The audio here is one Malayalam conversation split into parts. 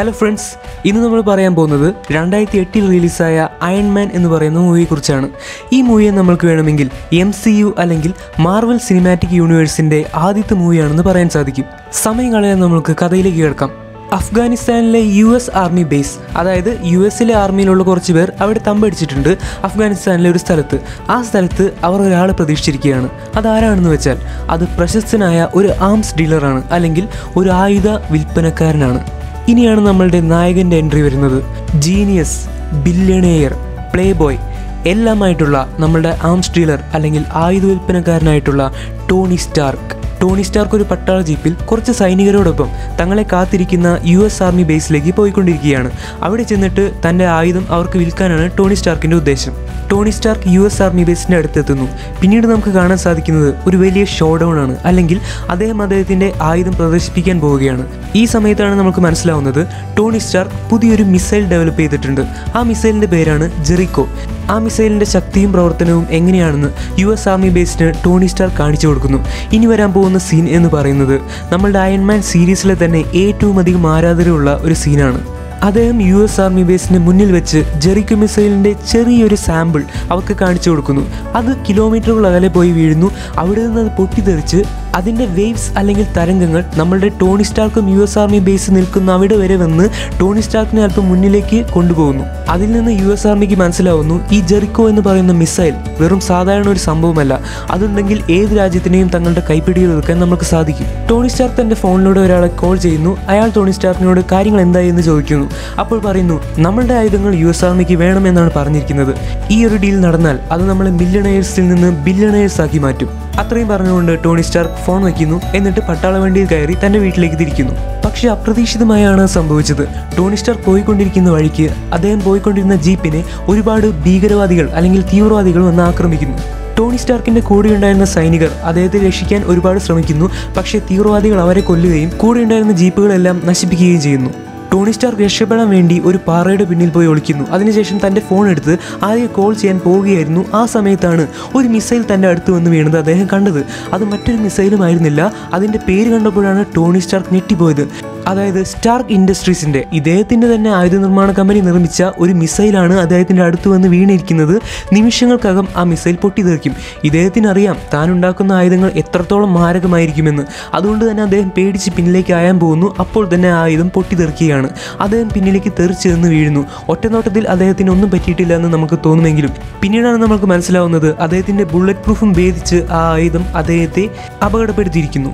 ഹലോ ഫ്രണ്ട്സ് ഇന്ന് നമ്മൾ പറയാൻ പോകുന്നത് രണ്ടായിരത്തി എട്ടിൽ റിലീസായ അയൺമാൻ എന്ന് പറയുന്ന മൂവിയെക്കുറിച്ചാണ് ഈ മൂവിയെ നമ്മൾക്ക് വേണമെങ്കിൽ എം സി യു അല്ലെങ്കിൽ മാർവൽ സിനിമാറ്റിക് യൂണിവേഴ്സിന്റെ ആദ്യത്തെ മൂവിയാണെന്ന് പറയാൻ സാധിക്കും. സമയം കളയാൻ നമുക്ക് കഥയിലേക്ക് കിടക്കാം. അഫ്ഗാനിസ്ഥാനിലെ യു എസ് ആർമി ബേസ് അതായത് യു എസിലെ ആർമിയിലുള്ള കുറച്ച് പേർ അവിടെ തമ്പടിച്ചിട്ടുണ്ട് അഫ്ഗാനിസ്ഥാനിലെ ഒരു സ്ഥലത്ത്. ആ സ്ഥലത്ത് അവർ ഒരാളെ പ്രതീക്ഷിച്ചിരിക്കുകയാണ്. അതാരാണെന്ന് വെച്ചാൽ അത് പ്രശസ്തനായ ഒരു ആംസ് ഡീലറാണ് അല്ലെങ്കിൽ ഒരു ആയുധ വിൽപ്പനക്കാരനാണ്. ഇനിയാണ് നമ്മളുടെ നായകന്റെ എൻട്രി വരുന്നത്. ജീനിയസ് ബില്യണേയർ പ്ലേ ബോയ് എല്ലാമായിട്ടുള്ള നമ്മളുടെ ആംസ് ഡീലർ അല്ലെങ്കിൽ ആയുധ വിൽപ്പനക്കാരനായിട്ടുള്ള ടോണി സ്റ്റാർക്ക് ടോണി സ്റ്റാർക്ക് ഒരു പട്ടാള ജീപ്പിൽ കുറച്ച് സൈനികരോടൊപ്പം തങ്ങളെ കാത്തിരിക്കുന്ന യു എസ് ആർമി ബേസിലേക്ക് പോയിക്കൊണ്ടിരിക്കുകയാണ്. അവിടെ ചെന്നിട്ട് തന്റെ ആയുധം അവർക്ക് വിൽക്കാനാണ് ടോണി സ്റ്റാർക്കിന്റെ ഉദ്ദേശം. Tony Stark U S army ബേസിന്റെ അടുത്തെത്തുന്നു. പിന്നീട് നമുക്ക് കാണാൻ സാധിക്കുന്നത് ഒരു വലിയ ഷോ ഡൗൺ ആണ്. അല്ലെങ്കിൽ അദ്ദേഹം അദ്ദേഹത്തിന്റെ ആയുധം പ്രദർശിപ്പിക്കാൻ പോവുകയാണ്. ഈ സമയത്താണ് നമുക്ക് മനസ്സിലാവുന്നത് ടോണി സ്റ്റാർക്ക് പുതിയൊരു മിസൈൽ ഡെവലപ്പ് ചെയ്തിട്ടുണ്ട്. ആ മിസൈലിന്റെ പേരാണ് ജെറിക്കോ. ആ മിസൈലിന്റെ ശക്തിയും പ്രവർത്തനവും എങ്ങനെയാണെന്ന് യു എസ് ആർമി ബേസിന് ടോണി സ്റ്റാർ കാണിച്ചു കൊടുക്കുന്നു. ഇനി വരാൻ പോകുന്ന സീൻ എന്ന് പറയുന്നത് നമ്മളുടെ അയൺമാൻ സീരീസിലെ തന്നെ ഏറ്റവും അധികം ആരാധനയുള്ള ഒരു സീനാണ് അദ്ദേഹം യു എസ് ആർമി ബേസിന് മുന്നിൽ വെച്ച് ജെറിക്കോ മിസൈലിന്റെ ചെറിയൊരു സാമ്പിൾ അവർക്ക് കാണിച്ചു കൊടുക്കുന്നു. അത് കിലോമീറ്ററുകൾ അകലെ പോയി വീഴുന്നു. അവിടെ നിന്ന് അത് പൊട്ടിത്തെറിച്ച് അതിന്റെ വേവ്സ് അല്ലെങ്കിൽ തരംഗങ്ങൾ നമ്മളുടെ ടോണി സ്റ്റാർക്കും യു എസ് ആർമി ബേസ് നിൽക്കുന്ന അവിടെ വരെ വന്ന് ടോണി സ്റ്റാർക്കിനെ അല്പം മുന്നിലേക്ക് കൊണ്ടുപോകുന്നു. അതിൽ നിന്ന് യു എസ് ആർമിക്ക് മനസ്സിലാവുന്നു ഈ ജെറിക്കോ എന്ന് പറയുന്ന മിസൈൽ വെറും സാധാരണ ഒരു സംഭവമല്ല. അതുണ്ടെങ്കിൽ ഏത് രാജ്യത്തിനെയും തങ്ങളുടെ കൈപ്പിടിയിൽ ഒതുക്കാൻ നമുക്ക് സാധിക്കും. ടോണി സ്റ്റാർക്ക് തന്റെ ഫോണിലൂടെ ഒരാളെ കോൾ ചെയ്യുന്നു അയാൾ ടോണി സ്റ്റാർക്കിനോട് കാര്യങ്ങൾ എന്തായി എന്ന് ചോദിക്കുന്നു. അപ്പോൾ പറയുന്നു നമ്മളുടെ ആയുധങ്ങൾ യു എസ് ആർമിക്ക് വേണമെന്നാണ് പറഞ്ഞിരിക്കുന്നത്. ഈ ഒരു ഡീൽ നടന്നാൽ അത് നമ്മളെ മില്യണയേഴ്സിൽ നിന്ന് ബില്യണേഴ്സ് ആക്കി മാറ്റും. അത്രയും പറഞ്ഞുകൊണ്ട് ടോണി സ്റ്റാർക്ക് ഫോൺ വയ്ക്കുന്നു. എന്നിട്ട് പട്ടാള വണ്ടിയിൽ കയറി തന്റെ വീട്ടിലേക്ക് തിരിക്കുന്നു. പക്ഷെ അപ്രതീക്ഷിതമായാണ് സംഭവിച്ചത്. ടോണി സ്റ്റാർക്ക് പോയിക്കൊണ്ടിരിക്കുന്ന വഴിക്ക് അദ്ദേഹം പോയിക്കൊണ്ടിരുന്ന ജീപ്പിനെ ഒരുപാട് ഭീകരവാദികൾ അല്ലെങ്കിൽ തീവ്രവാദികൾ വന്ന് ആക്രമിക്കുന്നു. ടോണി സ്റ്റാർക്കിന്റെ കൂടെ ഉണ്ടായിരുന്ന സൈനികർ അദ്ദേഹത്തെ രക്ഷിക്കാൻ ഒരുപാട് ശ്രമിക്കുന്നു. പക്ഷേ തീവ്രവാദികൾ അവരെ കൊല്ലുകയും കൂടെയുണ്ടായിരുന്ന ജീപ്പുകളെല്ലാം നശിപ്പിക്കുകയും ചെയ്യുന്നു. ടോണി സ്റ്റാർക്ക് രക്ഷപ്പെടാൻ വേണ്ടി ഒരു പാറയുടെ പിന്നിൽ പോയി ഒളിക്കുന്നു. അതിനുശേഷം തന്റെ ഫോൺ എടുത്ത് ആരെ കോൾ ചെയ്യാൻ പോവുകയായിരുന്നു. ആ സമയത്താണ് ഒരു മിസൈൽ തന്റെ അടുത്ത് വന്ന് വീണത് അദ്ദേഹം കണ്ടത്. അത് മറ്റൊരു മിസൈലും ആയിരുന്നില്ല അതിന്റെ പേര് കണ്ടപ്പോഴാണ് ടോണി സ്റ്റാർക്ക് ഞെട്ടിപ്പോയത്. അതായത് സ്റ്റാർക്ക് ഇൻഡസ്ട്രീസിന്റെ ഇദ്ദേഹത്തിന്റെ തന്നെ ആയുധ നിർമ്മാണ കമ്പനി നിർമ്മിച്ച ഒരു മിസൈലാണ് അദ്ദേഹത്തിന്റെ അടുത്ത് വന്ന് വീണിരിക്കുന്നത്. നിമിഷങ്ങൾക്കകം ആ മിസൈൽ പൊട്ടി പൊട്ടിത്തെറിക്കും. ഇദ്ദേഹത്തിന് അറിയാം താൻ ഉണ്ടാക്കുന്ന ആയുധങ്ങൾ എത്രത്തോളം മാരകമായിരിക്കുമെന്ന്. അതുകൊണ്ട് തന്നെ അദ്ദേഹം പേടിച്ച് പിന്നിലേക്ക് ആയാൻ പോകുന്നു. അപ്പോൾ തന്നെ ആയുധം പൊട്ടിത്തെറിക്കുകയാണ്. അദ്ദേഹം പിന്നിലേക്ക് തെറിച്ച് നിന്ന് വീഴുന്നു. ഒറ്റനോട്ടത്തിൽ അദ്ദേഹത്തിന് ഒന്നും പറ്റിയിട്ടില്ല എന്ന് നമുക്ക് തോന്നുമെങ്കിലും പിന്നീടാണ് നമുക്ക് മനസ്സിലാവുന്നത് അദ്ദേഹത്തിന്റെ ബുള്ളറ്റ് പ്രൂഫും ഭേദിച്ച് ആ ആയുധം അദ്ദേഹത്തെ അപകടപ്പെടുത്തിയിരിക്കുന്നു.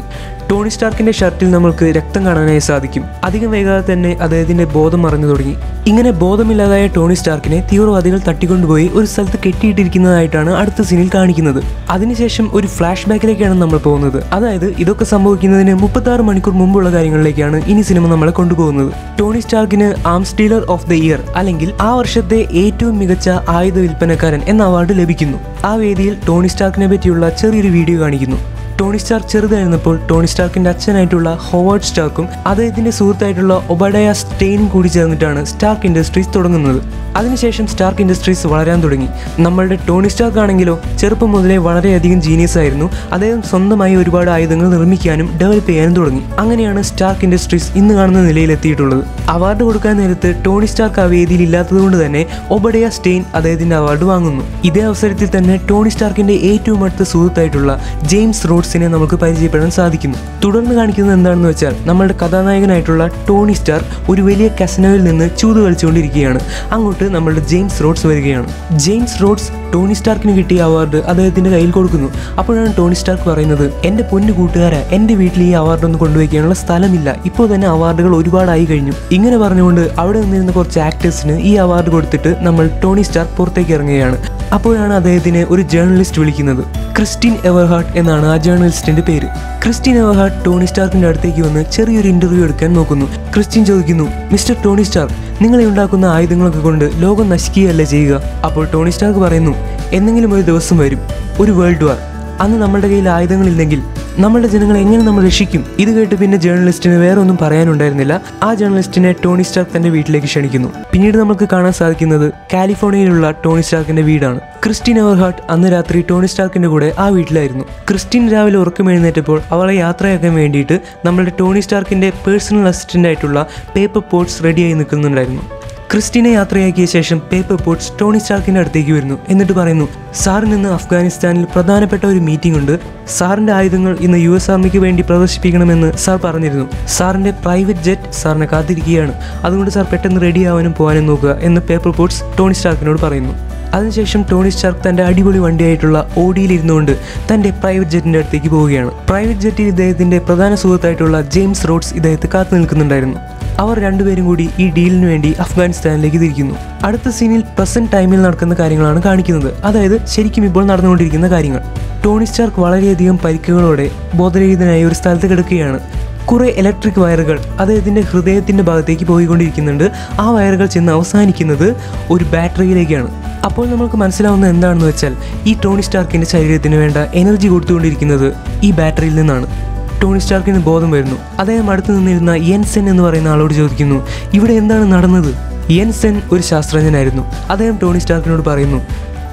ടോണി സ്റ്റാർക്കിന്റെ ഷർട്ടിൽ നമ്മൾക്ക് രക്തം കാണാനായി സാധിക്കും. അധികം വൈകാതെ തന്നെ അദ്ദേഹത്തിന്റെ ബോധം മറഞ്ഞു തുടങ്ങി. ഇങ്ങനെ ബോധമില്ലാതായ ടോണി സ്റ്റാർക്കിനെ തീവ്രവാദികൾ തട്ടിക്കൊണ്ടുപോയി ഒരു സ്ഥലത്ത് കെട്ടിയിട്ടിരിക്കുന്നതായിട്ടാണ് അടുത്ത സീനിൽ കാണിക്കുന്നത്. അതിനുശേഷം ഒരു ഫ്ലാഷ് ബാക്കിലേക്കാണ് നമ്മൾ പോകുന്നത്. അതായത് ഇതൊക്കെ സംഭവിക്കുന്നതിന് മുപ്പത്തി മണിക്കൂർ മുമ്പുള്ള കാര്യങ്ങളിലേക്കാണ് ഇനി സിനിമ നമ്മളെ കൊണ്ടുപോകുന്നത്. Tony സ്റ്റാർക്കിന് arms dealer of the year അല്ലെങ്കിൽ ആ വർഷത്തെ ഏറ്റവും മികച്ച ആയുധ വിൽപ്പനക്കാരൻ എന്ന അവാർഡ് ലഭിക്കുന്നു. ആ വേദിയിൽ ടോണി സ്റ്റാർക്കിനെ പറ്റിയുള്ള ചെറിയൊരു വീഡിയോ കാണിക്കുന്നു. ടോണി സ്റ്റാർക്ക് ചെറുതായിരുന്നപ്പോൾ ടോണി സ്റ്റാർക്കിന്റെ അച്ഛനായിട്ടുള്ള ഹോവാർഡ് സ്റ്റാർക്കും അദ്ദേഹത്തിന്റെ സുഹൃത്തായിട്ടുള്ള ഒബഡയ സ്റ്റെയിനും കൂടി ചേർന്നിട്ടാണ് സ്റ്റാർക്ക് ഇൻഡസ്ട്രീസ് തുടങ്ങുന്നത്. അതിനുശേഷം സ്റ്റാർക്ക് ഇൻഡസ്ട്രീസ് വളരാൻ തുടങ്ങി. നമ്മളുടെ ടോണി സ്റ്റാർക്ക് ആണെങ്കിലോ ചെറുപ്പം മുതലേ വളരെയധികം ജീനിയസ് ആയിരുന്നു. അദ്ദേഹം സ്വന്തമായി ഒരുപാട് ആയുധങ്ങൾ നിർമ്മിക്കാനും ഡെവലപ്പ് ചെയ്യാനും തുടങ്ങി. അങ്ങനെയാണ് സ്റ്റാർക്ക് ഇൻഡസ്ട്രീസ് ഇന്ന് കാണുന്ന നിലയിലെത്തിയിട്ടുള്ളത്. അവാർഡ് കൊടുക്കാൻ നേരത്ത് ടോണി സ്റ്റാർക്ക് ആ വേദിയിൽ ഇല്ലാത്തതുകൊണ്ട് തന്നെ ഒബഡയ സ്റ്റെയിൻ അദ്ദേഹത്തിന്റെ അവാർഡ് വാങ്ങുന്നു. ഇതേ അവസരത്തിൽ തന്നെ ടോണി സ്റ്റാർക്കിന്റെ ഏറ്റവും അടുത്ത സുഹൃത്തായിട്ടുള്ള ജെയിംസ് റോഡ്സിനെ നമുക്ക് പരിചയപ്പെടാൻ സാധിക്കുന്നു. തുടർന്ന് കാണിക്കുന്നത് എന്താണെന്ന് വെച്ചാൽ നമ്മളുടെ കഥാനായകനായിട്ടുള്ള ടോണി സ്റ്റാർ ഒരു വലിയ കസനോയിൽ നിന്ന് ചൂത് കളിച്ചുകൊണ്ടിരിക്കുകയാണ്. അങ്ങോട്ട് നമ്മളുടെ ജെയിംസ് റോഡ്സ് വരികയാണ്. ജെയിംസ് റോഡ്സ് ടോണി സ്റ്റാർക്കിന് കിട്ടിയ അവാർഡ് അദ്ദേഹത്തിന്റെ കയ്യിൽ കൊടുക്കുന്നു. അപ്പോഴാണ് ടോണി സ്റ്റാർക്ക് പറയുന്നത് എന്റെ പൊന്നു കൂട്ടുകാരാ എന്റെ വീട്ടിൽ ഈ അവാർഡ് ഒന്ന് കൊണ്ടുവയ്ക്കാനുള്ള സ്ഥലമില്ല. ഇപ്പോൾ തന്നെ അവാർഡുകൾ ഒരുപാടായി കഴിഞ്ഞു. ഇങ്ങനെ പറഞ്ഞുകൊണ്ട് അവിടെ നിന്നിരുന്ന കുറച്ച് ആക്ടേഴ്സിന് ഈ അവാർഡ് കൊടുത്തിട്ട് നമ്മൾ ടോണി സ്റ്റാർക്ക് പുറത്തേക്ക് ഇറങ്ങുകയാണ്. അപ്പോഴാണ് അദ്ദേഹത്തിനെ ഒരു ജേർണലിസ്റ്റ് വിളിക്കുന്നത് ക്രിസ്റ്റിൻ എവർഹാർട്ട് എന്നാണ് ആ ജേർണലിസ്റ്റിന്റെ പേര്. ക്രിസ്റ്റിൻ എവർഹാർട്ട് ടോണി സ്റ്റാർക്കിന്റെ അടുത്തേക്ക് വന്ന് ചെറിയൊരു ഇന്റർവ്യൂ എടുക്കാൻ നോക്കുന്നു. ക്രിസ്റ്റിൻ ചോദിക്കുന്നു മിസ്റ്റർ ടോണി സ്റ്റാർക്ക് നിങ്ങളെ ഉണ്ടാക്കുന്ന ആയുധങ്ങളൊക്കെ കൊണ്ട് ലോകം നശിക്കുകയല്ലേ ചെയ്യുക? അപ്പോൾ ടോണി സ്റ്റാർക്ക് പറയുന്നു എന്തെങ്കിലും ഒരു ദിവസം വരും ഒരു വേൾഡ് വാർ അന്ന് നമ്മുടെ കയ്യിൽ ആയുധങ്ങളില്ലെങ്കിൽ നമ്മളുടെ ജനങ്ങളെ എങ്ങനെ നമ്മൾ രക്ഷിക്കും? ഇത് കേട്ട് പിന്നെ ജേർണലിസ്റ്റിന് വേറെ ഒന്നും പറയാനുണ്ടായിരുന്നില്ല. ആ ജേർണലിസ്റ്റിനെ ടോണി സ്റ്റാർക്ക് തന്റെ വീട്ടിലേക്ക് ക്ഷണിക്കുന്നു. പിന്നീട് നമുക്ക് കാണാൻ സാധിക്കുന്നത് കാലിഫോർണിയയിലുള്ള ടോണി സ്റ്റാർക്കിന്റെ വീടാണ്. ക്രിസ്റ്റിൻ എവർഹാർട്ട് അന്ന് രാത്രി ടോണി സ്റ്റാർക്കിന്റെ കൂടെ ആ വീട്ടിലായിരുന്നു. ക്രിസ്റ്റിൻ രാവിലെ ഉറക്കം എഴുന്നേറ്റപ്പോൾ അവളെ യാത്രയാക്കാൻ വേണ്ടിയിട്ട് നമ്മുടെ ടോണി സ്റ്റാർക്കിന്റെ പേഴ്സണൽ അസിസ്റ്റന്റ് ആയിട്ടുള്ള പേപ്പർ പോട്ട്സ് റെഡിയായി നിൽക്കുന്നുണ്ടായിരുന്നു. ക്രിസ്റ്റീനെ യാത്രയാക്കിയ ശേഷം പേപ്പർ പോട്ട്സ് ടോണി സ്റ്റാർക്കിന്റെ അടുത്തേക്ക് വരുന്നു. എന്നിട്ട് പറയുന്നു സാറിന് നിന്ന് അഫ്ഗാനിസ്ഥാനിൽ പ്രധാനപ്പെട്ട ഒരു മീറ്റിംഗ് ഉണ്ട്. സാറിന്റെ ആയുധങ്ങൾ ഇന്ന് യു എസ് ആർമിക്ക് വേണ്ടി പ്രദർശിപ്പിക്കണമെന്ന് സാർ പറഞ്ഞിരുന്നു. സാറിന്റെ പ്രൈവറ്റ് ജെറ്റ് സാറിനെ കാത്തിരിക്കുകയാണ്. അതുകൊണ്ട് സാർ പെട്ടെന്ന് റെഡി ആവാനും പോകാനും നോക്കുക എന്ന് പേപ്പർ പോട്ട്സ് ടോണി സ്റ്റാർക്കിനോട് പറയുന്നു. അതിനുശേഷം ടോണി സ്റ്റാർക്ക് തന്റെ അടിപൊളി വണ്ടിയായിട്ടുള്ള ഓഡിയിൽ ഇരുന്നുകൊണ്ട് തന്റെ പ്രൈവറ്റ് ജെറ്റിന്റെ അടുത്തേക്ക് പോവുകയാണ്. പ്രൈവറ്റ് ജെറ്റിൽ ഇദ്ദേഹത്തിന്റെ പ്രധാന സുഹൃത്തായിട്ടുള്ള ജെയിംസ് റോഡ്സ് ഇദ്ദേഹത്തെ കാത്തു നിൽക്കുന്നുണ്ടായിരുന്നു. അവർ രണ്ടുപേരും കൂടി ഈ ഡീലിന് വേണ്ടി അഫ്ഗാനിസ്ഥാനിലേക്ക് തിരിക്കുന്നു. അടുത്ത സീനിൽ പ്രസന്റ് ടൈമിൽ നടക്കുന്ന കാര്യങ്ങളാണ് കാണിക്കുന്നത്. അതായത് ശരിക്കും ഇപ്പോൾ നടന്നുകൊണ്ടിരിക്കുന്ന കാര്യങ്ങൾ. ടോണി സ്റ്റാർക്ക് വളരെയധികം പരിക്കുകളോടെ ബോധരഹിതനായി ഒരു സ്ഥലത്ത് കിടക്കുകയാണ്. കുറേ ഇലക്ട്രിക് വയറുകൾ അദ്ദേഹത്തിന്റെ ഹൃദയത്തിന്റെ ഭാഗത്തേക്ക് പോയിക്കൊണ്ടിരിക്കുന്നുണ്ട്. ആ വയറുകൾ ചെന്ന് അവസാനിക്കുന്നത് ഒരു ബാറ്ററിയിലേക്കാണ്. അപ്പോൾ നമുക്ക് മനസ്സിലാവുന്നത് എന്താണെന്ന് വെച്ചാൽ ഈ ടോണി സ്റ്റാർക്കിന്റെ ശരീരത്തിന് വേണ്ട എനർജി കൊടുത്തുകൊണ്ടിരിക്കുന്നത് ഈ ബാറ്ററിയിൽ നിന്നാണ്. ടോണി സ്റ്റാർക്കിന് ബോധം വരുന്നു. അദ്ദേഹം അടുത്ത് നിന്നിരുന്ന യെൻസെൻ എന്ന് പറയുന്ന ആളോട് ചോദിക്കുന്നു ഇവിടെ എന്താണ് നടന്നത്? യെൻസെൻ ഒരു ശാസ്ത്രജ്ഞനായിരുന്നു. അദ്ദേഹം ടോണി സ്റ്റാർക്കിനോട് പറയുന്നു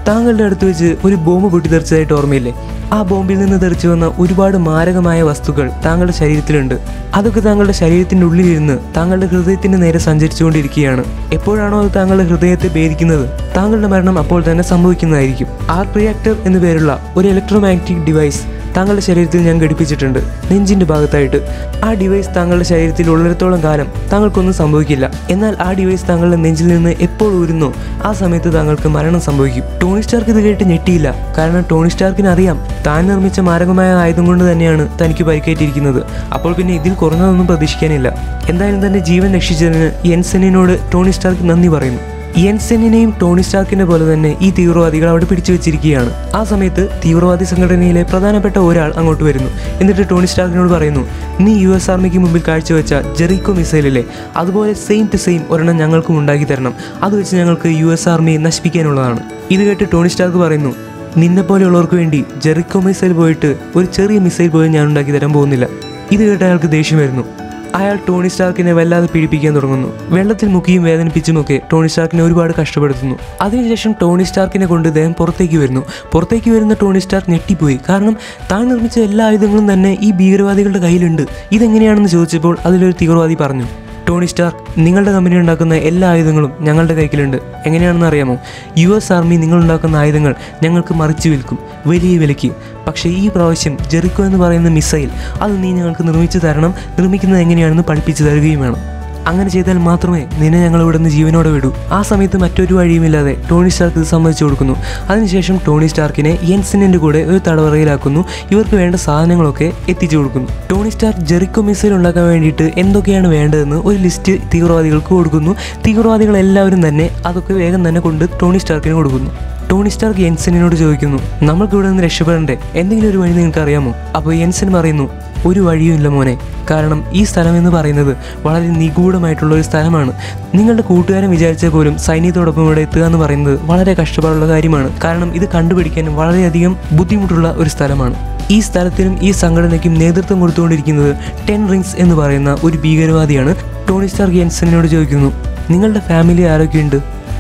താങ്കളുടെ അടുത്ത് വെച്ച് ഒരു ബോംബ് പൊട്ടിത്തെറിച്ചതായിട്ട് ഓർമ്മയില്ലേ? ആ ബോംബിൽ നിന്ന് തെറിച്ചു വന്ന ഒരുപാട് മാരകമായ വസ്തുക്കൾ താങ്കളുടെ ശരീരത്തിലുണ്ട്. അതൊക്കെ താങ്കളുടെ ശരീരത്തിന്റെ ഉള്ളിലിരുന്ന് താങ്കളുടെ ഹൃദയത്തിന്റെ നേരെ സഞ്ചരിച്ചുകൊണ്ടിരിക്കുകയാണ്. എപ്പോഴാണോ അത് താങ്കളുടെ ഹൃദയത്തെ ഭേദിക്കുന്നത്? താങ്കളുടെ മരണം അപ്പോൾ തന്നെ സംഭവിക്കുന്നതായിരിക്കും. ആർക്ക് റിയാക്ടർ എന്നു പേരുള്ള ഒരു ഇലക്ട്രോമാഗ്നറ്റിക് ഡിവൈസ് താങ്കളുടെ ശരീരത്തിൽ ഞാൻ ഘടിപ്പിച്ചിട്ടുണ്ട്. നെഞ്ചിന്റെ ഭാഗത്തായിട്ട്. ആ ഡിവൈസ് താങ്കളുടെ ശരീരത്തിൽ ഉള്ളിടത്തോളം കാലം താങ്കൾക്കൊന്നും സംഭവിക്കില്ല. എന്നാൽ ആ ഡിവൈസ് താങ്കളുടെ നെഞ്ചിൽ നിന്ന് എപ്പോൾ ഊരുന്നോ ആ സമയത്ത് താങ്കൾക്ക് മരണം സംഭവിക്കും. ടോണി സ്റ്റാർക്ക് ഇത് കേട്ട് ഞെട്ടിയില്ല. കാരണം ടോണി സ്റ്റാർക്കിന് അറിയാം താൻ നിർമ്മിച്ച മാരകമായ ആയുധം കൊണ്ട് തന്നെയാണ് തനിക്ക് പരിക്കേറ്റിരിക്കുന്നത്. അപ്പോൾ പിന്നെ ഇതിൽ കുറഞ്ഞതൊന്നും പ്രതീക്ഷിക്കാനില്ല. എന്തായാലും തന്റെ ജീവൻ രക്ഷിച്ചതിന് യെൻസെനിനോട് ടോണി സ്റ്റാർക്ക് നന്ദി പറയുന്നു. യെൻസെനിനെയും ടോണി സ്റ്റാർക്കിനെ പോലെ തന്നെ ഈ തീവ്രവാദികൾ അവിടെ പിടിച്ചു വെച്ചിരിക്കുകയാണ്. ആ സമയത്ത് തീവ്രവാദി സംഘടനയിലെ പ്രധാനപ്പെട്ട ഒരാൾ അങ്ങോട്ട് വരുന്നു. എന്നിട്ട് ടോണി സ്റ്റാക്കിനോട് പറയുന്നു നീ യു എസ് ആർമിക്ക് മുമ്പിൽ കാഴ്ചവെച്ച ജെറിക്കോ മിസൈലിലെ അതുപോലെ സെയിം ടു സെയിം ഒരെണ്ണം ഞങ്ങൾക്കും ഉണ്ടാക്കി തരണം. അത് വെച്ച് ഞങ്ങൾക്ക് യു എസ് ആർമിയെ നശിപ്പിക്കാനുള്ളതാണ്. ഇത് കേട്ട് ടോണി സ്റ്റാർക്ക് പറയുന്നു നിന്നെ പോലെയുള്ളവർക്ക് വേണ്ടി ജെറിക്കോ മിസൈൽ പോയിട്ട് ഒരു ചെറിയ മിസൈൽ പോലും ഞാൻ ഉണ്ടാക്കി തരാൻ പോകുന്നില്ല. ഇത് കേട്ട് അയാൾക്ക് ദേഷ്യം വരുന്നു. അയാൾ ടോണി സ്റ്റാർക്കിനെ വല്ലാതെ പീഡിപ്പിക്കാൻ തുടങ്ങുന്നു. വെള്ളത്തിൽ മുക്കിയും വേദനിപ്പിച്ചുമൊക്കെ ടോണി സ്റ്റാർക്കിനെ ഒരുപാട് കഷ്ടപ്പെടുത്തുന്നു. അതിനുശേഷം ടോണി സ്റ്റാർക്കിനെ കൊണ്ട് ഇദ്ദേഹം പുറത്തേക്ക് വരുന്നു. പുറത്തേക്ക് വരുന്ന ടോണി സ്റ്റാർക്ക് ഞെട്ടിപ്പോയി. കാരണം താൻ നിർമ്മിച്ച എല്ലാ ആയുധങ്ങളും തന്നെ ഈ ഭീകരവാദികളുടെ കയ്യിലുണ്ട്. ഇതെങ്ങനെയാണെന്ന് ചോദിച്ചപ്പോൾ അതിലൊരു തീവ്രവാദി പറഞ്ഞു. ടോണി സ്റ്റാർക്ക് നിങ്ങളുടെ കമ്പനി ഉണ്ടാക്കുന്ന എല്ലാ ആയുധങ്ങളും ഞങ്ങളുടെ കൈക്കിലുണ്ട്. എങ്ങനെയാണെന്ന് അറിയാമോ? യു എസ് ആർമി നിങ്ങളുണ്ടാക്കുന്ന ആയുധങ്ങൾ ഞങ്ങൾക്ക് മറിച്ചു വിൽക്കും വലിയ വിലയ്ക്ക്. പക്ഷേ ഈ പ്രാവശ്യം ജെറിക്കോ എന്ന് പറയുന്ന മിസൈൽ അത് നീ ഞങ്ങൾക്ക് നിർമ്മിച്ചു തരണം നിർമ്മിക്കുന്നത് എങ്ങനെയാണെന്ന് പഠിപ്പിച്ചു തരികയും വേണം. അങ്ങനെ ചെയ്താൽ മാത്രമേ നിന്നെ ഞങ്ങൾ ഇവിടെ നിന്ന് ജീവനോടെ വിടൂ. ആ സമയത്ത് മറ്റൊരു വഴിയുമില്ലാതെ ടോണി സ്റ്റാർക്ക് ഇത് സമ്മതിച്ചു കൊടുക്കുന്നു. അതിനുശേഷം ടോണി സ്റ്റാർക്കിനെ യെൻസിനെ കൂടെ ഒരു തടവറയിലാക്കുന്നു. ഇവർക്ക് വേണ്ട സാധനങ്ങളൊക്കെ എത്തിച്ചു കൊടുക്കുന്നു. ടോണി സ്റ്റാർക്ക് ജെറിക്കോ മിസൈൽ ഉണ്ടാക്കാൻ വേണ്ടിയിട്ട് എന്തൊക്കെയാണ് വേണ്ടതെന്ന് ഒരു ലിസ്റ്റ് തീവ്രവാദികൾക്ക് കൊടുക്കുന്നു. തീവ്രവാദികൾ എല്ലാവരും തന്നെ അതൊക്കെ വേഗം തന്നെ കൊണ്ട് ടോണി സ്റ്റാർക്കിന് കൊടുക്കുന്നു. ടോണി സ്റ്റാർക്ക് യെൻസനിനോട് ചോദിക്കുന്നു നമ്മൾക്ക് ഇവിടെ നിന്ന് രക്ഷപ്പെടണ്ടേ? എന്തെങ്കിലും ഒരു വഴി നിങ്ങൾക്ക് അറിയാമോ അപ്പോൾ യെൻസൻ പറയുന്നു ഒരു വഴിയുമില്ല മോനെ. കാരണം ഈ സ്ഥലം എന്ന് പറയുന്നത് വളരെ നിഗൂഢമായിട്ടുള്ള ഒരു സ്ഥലമാണ്. നിങ്ങളുടെ കൂട്ടുകാരൻ വിചാരിച്ചാൽ പോലും സൈന്യത്തോടൊപ്പം ഇവിടെ എത്തുക എന്ന് പറയുന്നത് വളരെ കഷ്ടപ്പാടുള്ള കാര്യമാണ്. കാരണം ഇത് കണ്ടുപിടിക്കാൻ വളരെയധികം ബുദ്ധിമുട്ടുള്ള ഒരു സ്ഥലമാണ്. ഈ സ്ഥലത്തിനും ഈ സംഘടനയ്ക്കും നേതൃത്വം കൊടുത്തുകൊണ്ടിരിക്കുന്നത് ടെൻ റിങ്സ് എന്ന് പറയുന്ന ഒരു ഭീകരവാദിയാണ് ടോണി സ്റ്റാർ ജെൻസനോട് ചോദിക്കുന്നു. നിങ്ങളുടെ ഫാമിലി ആരൊക്കെയുണ്ട്?